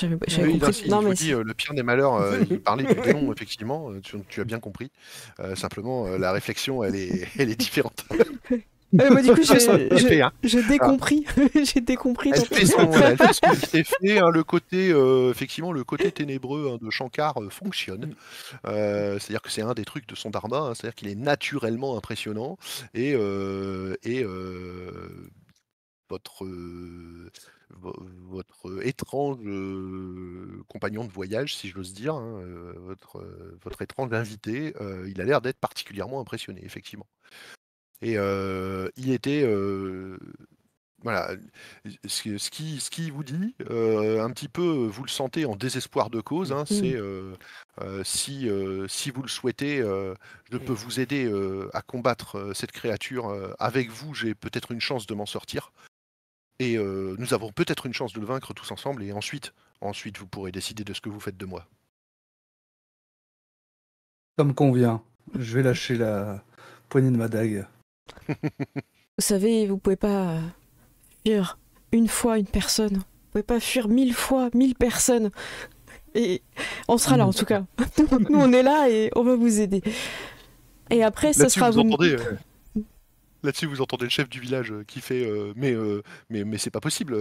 B: Oui, non,
A: compris.
B: si,
A: non,
B: je
A: mais
B: dis, euh, le pire des malheurs, euh, *laughs* il parlait du démon, effectivement, tu, tu as bien compris. Euh, simplement, euh, la réflexion, elle est, *laughs* elle est différente. *laughs*
A: Euh, moi, du coup, j'ai *laughs*
B: fait, hein.
A: j'ai décompris. *laughs* j'ai décompris.
B: Fait,
A: ton-
B: ce qui *laughs* hein, le côté, euh, effectivement, le côté ténébreux hein, de Shankar euh, fonctionne. Euh, c'est-à-dire que c'est un des trucs de son dharma, hein, c'est-à-dire qu'il est naturellement impressionnant et, euh, et euh, votre, euh, vo- votre étrange euh, compagnon de voyage, si j'ose dire, hein, votre, votre étrange invité, euh, il a l'air d'être particulièrement impressionné, effectivement. Et euh, il était, euh, voilà, ce, ce qui, ce qui vous dit, euh, un petit peu, vous le sentez en désespoir de cause, hein, c'est euh, euh, si, si vous le souhaitez, je peux vous aider à combattre cette créature. avec vous, j'ai peut-être une chance de m'en sortir. Et nous avons peut-être une chance de le vaincre tous ensemble. Et ensuite, ensuite, vous pourrez décider de ce que vous faites de moi.
D: Ça me convient. Je vais lâcher la poignée de ma dague.
A: Vous savez, vous pouvez pas fuir une fois une personne. Vous pouvez pas fuir mille fois mille personnes. Et on sera là en tout cas. *laughs* Nous on est là et on va vous aider. Et après, ça sera
B: vous
A: vous.
B: entendez, euh, Là-dessus, vous entendez le chef du village euh, qui fait euh, mais, euh, mais mais c'est pas possible.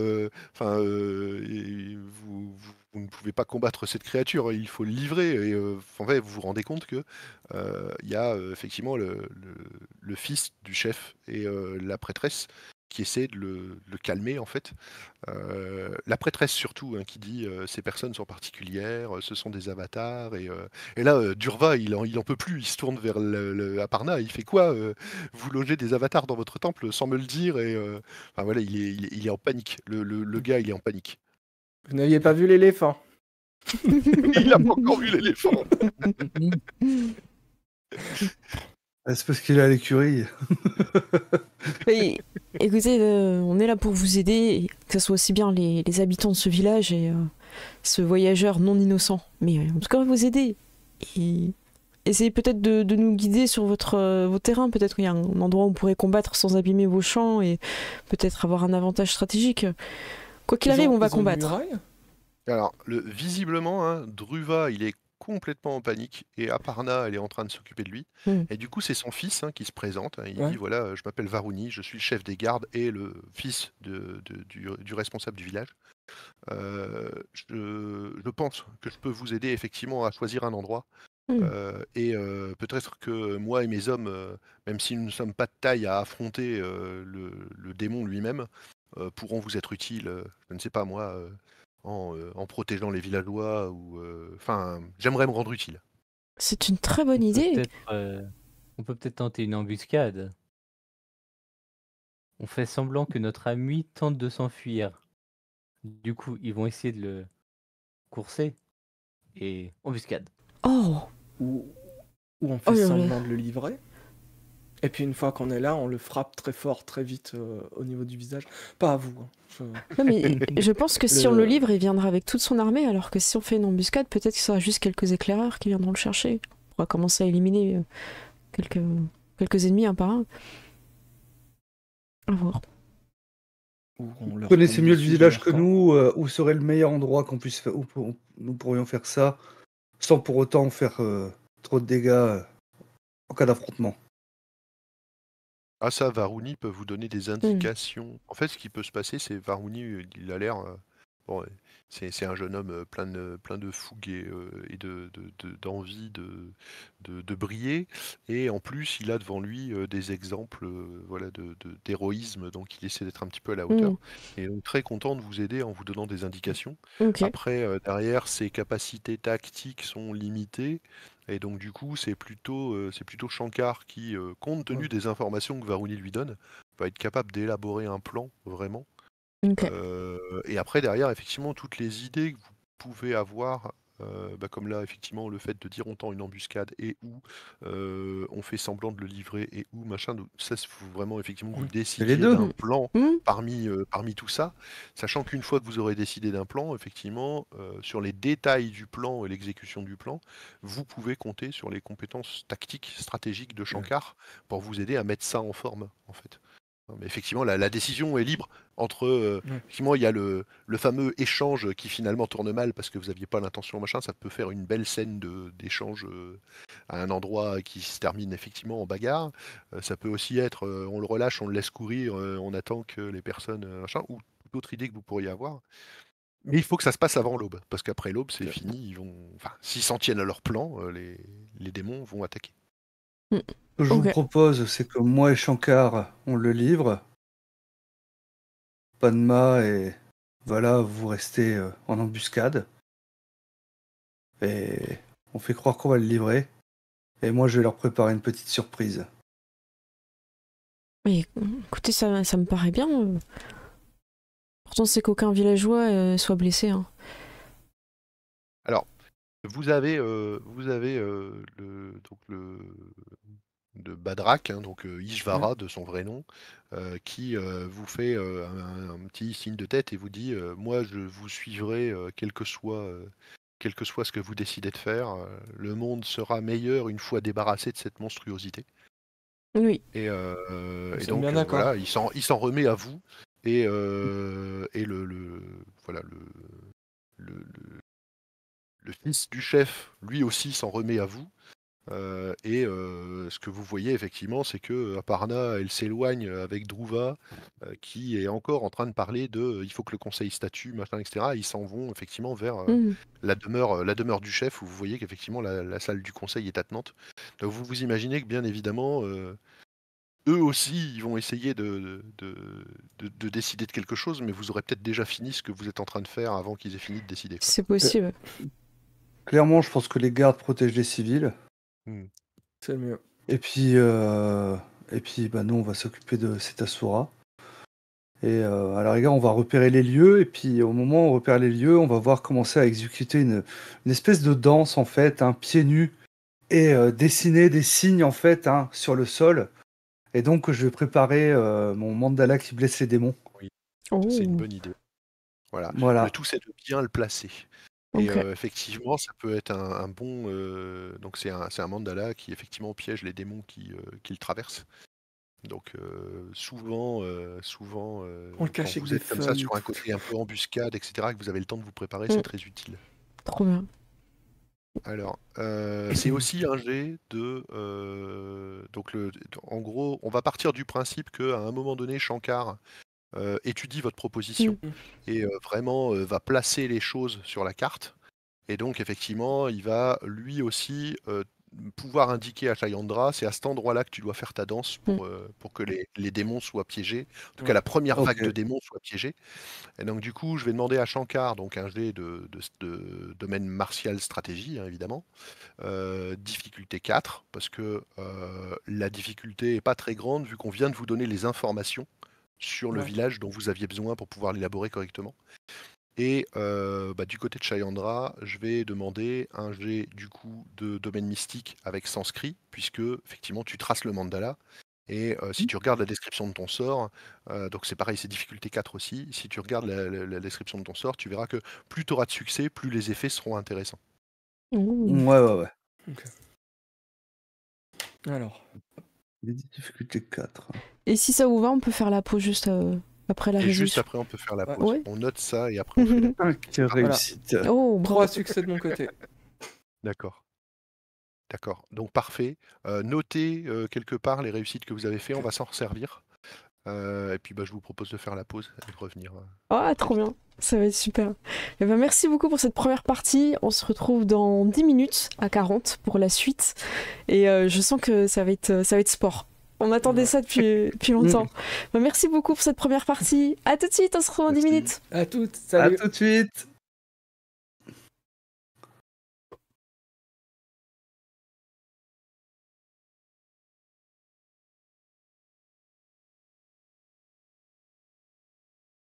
B: Enfin, vous- vous ne pouvez pas combattre cette créature. Il faut le livrer. Et euh, en fait, vous vous rendez compte que euh, il y a euh, effectivement le, le- fils du chef et la prêtresse qui essaie de le, calmer en fait. La prêtresse surtout hein, qui dit ces personnes sont particulières, ce sont des avatars et, et là Durva il en, il peut plus, il se tourne vers le, Aparna, il fait quoi Vous logez des avatars dans votre temple sans me le dire et enfin voilà il est, il il est en panique. Le- le gars il est en panique.
E: Vous n'aviez pas vu l'éléphant *laughs*
B: il a pas encore vu l'éléphant.
D: Ah, C'est parce qu'il est à l'écurie. *laughs*
A: Et, écoutez, euh, on est là pour vous aider, que ce soit aussi bien les, les habitants de ce village et euh, ce voyageur non innocent. Mais euh, en tout cas, on va vous aider. Et essayez peut-être de, de nous guider sur votre, euh, vos terrains. Peut-être qu'il y a un endroit où on pourrait combattre sans abîmer vos champs et peut-être avoir un avantage stratégique. Quoi qu'il arrive,
E: ont-
A: on va combattre.
B: Alors le, visiblement hein, Druva il est complètement en panique et Aparna elle est en train de s'occuper de lui.
A: Mm.
B: Et du coup c'est son fils hein, qui se présente. hein, il
E: Ouais.
B: dit voilà je m'appelle Varuni, je suis le chef des gardes et le fils de, de- du, du responsable du village. Euh, je, je pense que je peux vous aider effectivement à choisir un endroit.
A: Mm.
B: Euh, et euh, peut-être que moi et mes hommes, euh, même si nous ne sommes pas de taille à affronter euh, le, le démon lui-même, pourront vous être utiles, euh, je ne sais pas moi, euh, en, euh, en protégeant les villageois ou. euh, Enfin, j'aimerais me rendre utile.
A: C'est une très bonne
C: On peut
A: idée.
C: peut-être, euh, on peut peut-être tenter une embuscade. On fait semblant que notre ami tente de s'enfuir. Du coup, ils vont essayer de le courser. Et embuscade.
A: Oh,
E: Ou, ou on fait
A: Oh là.
E: semblant de le livrer. Et puis une fois qu'on est là, on le frappe très fort, très vite euh, au niveau du visage. Pas à vous. hein. Je- *laughs*
A: Non, mais je pense que si
E: Le-
A: on le livre, il viendra avec toute son armée, alors que si on fait une embuscade, peut-être qu'il sera juste quelques éclaireurs qui viendront le chercher. On pourra commencer à éliminer euh, quelques, quelques ennemis un par un. À voir.
D: Vous connaissez mieux le village que nous. euh, où serait le meilleur endroit qu'on puisse faire, où pour- nous pourrions faire ça sans pour autant faire euh, trop de dégâts euh, en cas d'affrontement.
B: Ah ça, Varuni peut vous donner des indications. En fait, ce qui peut se passer, c'est Varuni, euh, il a l'air... euh, bon, c'est un jeune homme euh, plein de, plein de fougue et, euh, et de, de- de- d'envie de, briller. Et en plus, il a devant lui euh, des exemples voilà, d'héroïsme, donc il essaie d'être un petit peu à la hauteur.
A: Mm.
B: Et donc très content de vous aider en vous donnant des indications. Après, euh, derrière, ses capacités tactiques sont limitées. Et donc, du coup, c'est plutôt, euh, c'est plutôt Shankar qui, euh, compte tenu
E: Ouais.
B: des informations que Varuni lui donne, va être capable d'élaborer un plan, vraiment. Euh, et après, derrière, effectivement, toutes les idées que vous pouvez avoir, euh, bah, comme là, effectivement, le fait de dire on tend une embuscade et où euh, on fait semblant de le livrer et où, machin, donc ça, il faut vraiment, effectivement, que vous décidiez
D: deux.
B: d'un plan
A: Mm.
B: parmi, euh, parmi tout ça, sachant qu'une fois que vous aurez décidé d'un plan, effectivement, euh, sur les détails du plan et l'exécution du plan, vous pouvez compter sur les compétences tactiques, stratégiques de Shankar pour vous aider à mettre ça en forme, en fait. Mais effectivement, la, la décision est libre entre. euh. Effectivement, il y a le, le fameux échange qui finalement tourne mal parce que vous n'aviez pas l'intention, machin. Ça peut faire une belle scène de- d'échange euh, à un endroit qui se termine effectivement en bagarre. Euh, ça peut aussi être on le relâche, on le laisse courir, on attend que les personnes. machin, ou toute autre idée que vous pourriez avoir. Mais il faut que ça se passe avant l'aube, parce qu'après l'aube, c'est fini. Ils vont, enfin, s'ils s'en tiennent à leur plan, les, les démons vont attaquer.
D: Ce que je vous propose, c'est que moi et Shankar, on le livre. Padma et voilà, vous restez euh, en embuscade. Et on fait croire qu'on va le livrer. Et moi, je vais leur préparer une petite surprise.
A: Mais écoutez, ça, ça me paraît bien. Pourtant, c'est qu'aucun villageois euh, soit blessé. hein.
B: Vous avez, euh, vous avez euh, le, donc le de Badrak, hein, donc euh, Ishvara de son vrai nom, euh, qui euh, vous fait euh, un, un petit signe de tête et vous dit euh, Moi, je vous suivrai, euh, quel, que soit, euh, quel que soit ce que vous décidez de faire. euh, le monde sera meilleur une fois débarrassé de cette monstruosité.
A: Oui.
B: Et, euh, donc,
E: bien
B: euh, voilà, il s'en il s'en remet à vous. Et, euh, et le, le- voilà, le, le, le- le fils du chef, lui aussi, s'en remet à vous. Euh, et euh, ce que vous voyez effectivement, c'est que Aparna, elle s'éloigne avec Druva, euh, qui est encore en train de parler de euh, il faut que le conseil statue, machin, etc. Ils s'en vont effectivement vers euh,
A: Mhm.
B: la demeure, euh, la demeure du chef, où vous voyez qu'effectivement la, la salle du conseil est attenante. Donc vous vous imaginez que bien évidemment, euh, eux aussi, ils vont essayer de, de, de- de décider de quelque chose, mais vous aurez peut-être déjà fini ce que vous êtes en train de faire avant qu'ils aient fini de décider.
A: C'est possible.
D: Clairement, je pense que les gardes protègent les civils.
E: C'est le mieux.
D: Et puis, euh, et puis bah, nous, on va s'occuper de cet Asura. Et euh, à la rigueur, on va repérer les lieux. Et puis, au moment où on repère les lieux, on va voir commencer à exécuter une, une espèce de danse, en fait, hein, pieds nus, et euh, dessiner des signes, en fait, hein, sur le sol. Et donc, je vais préparer euh, mon mandala qui blesse les démons.
A: Oh.
B: C'est une bonne idée. Voilà.
D: Voilà.
B: Le tout, c'est de bien le placer. Et
A: Ok.
B: euh, effectivement, ça peut être un, un bon. euh, donc, c'est un, c'est un mandala qui, effectivement, piège les démons qui, euh, qui le traversent. Donc, euh, souvent, euh, souvent euh,
E: On le
B: quand
E: cache avec
B: vous
E: des
B: êtes comme ça
E: feuilles.
B: sur un côté un peu embuscade, etc., que vous avez le temps de vous préparer,
A: Mm.
B: c'est très utile.
A: Trop bien.
B: Alors, euh, c'est *clears throat* aussi un jet de. euh, donc, le, en gros, on va partir du principe qu'à un moment donné, Shankar euh, étudie votre proposition
E: Mm.
B: et euh, vraiment euh, va placer les choses sur la carte. Et donc, effectivement, il va lui aussi euh, pouvoir indiquer à Chandra c'est à cet endroit-là que tu dois faire ta danse pour, euh, pour que les, les démons soient piégés. En tout cas,
E: Ouais.
B: la première vague de démons soit piégée. Et donc, du coup, je vais demander à Shankar, donc un jet de, de- de domaine martial stratégie, hein, évidemment. Euh, difficulté 4, parce que euh, la difficulté n'est pas très grande vu qu'on vient de vous donner les informations sur le
E: Ouais.
B: village dont vous aviez besoin pour pouvoir l'élaborer correctement. Et euh, bah, du côté de Chayandra, je vais demander un jet du coup de domaine mystique avec sanskrit, puisque effectivement tu traces le mandala. Et euh, si tu regardes la description de ton sort, euh, donc c'est pareil, c'est difficulté 4 aussi, si tu regardes la, la- la description de ton sort, tu verras que plus tu auras de succès, plus les effets seront intéressants.
A: Oh.
D: Ouais, ouais, ouais.
E: Alors,
D: Les difficultés 4.
A: Et si ça vous va, on peut faire la pause juste euh, après la
B: Et juste après, on peut faire la pause.
A: Ouais.
B: On note ça et après on fait la... *laughs*
D: Ah, quelle réussite.
A: Oh,
E: trois succès de mon côté. *laughs*
B: D'accord. D'accord. Donc parfait. Euh, notez euh, quelque part les réussites que vous avez fait. On va s'en resservir. Euh, et puis bah, je vous propose de faire la pause et de revenir. euh.
A: Ah, trop bien. Ça va être super. Eh ben, merci beaucoup pour cette première partie. On se retrouve dans 10 minutes à 40 pour la suite. Et euh, je sens que ça va être, ça va être sport. On attendait
E: Ouais.
A: ça depuis, depuis longtemps. *laughs* Ben, merci beaucoup pour cette première partie. À tout de suite, on se retrouve dans 10
D: Merci.
A: minutes.
E: À toutes,
D: À
E: salut.
D: tout de suite.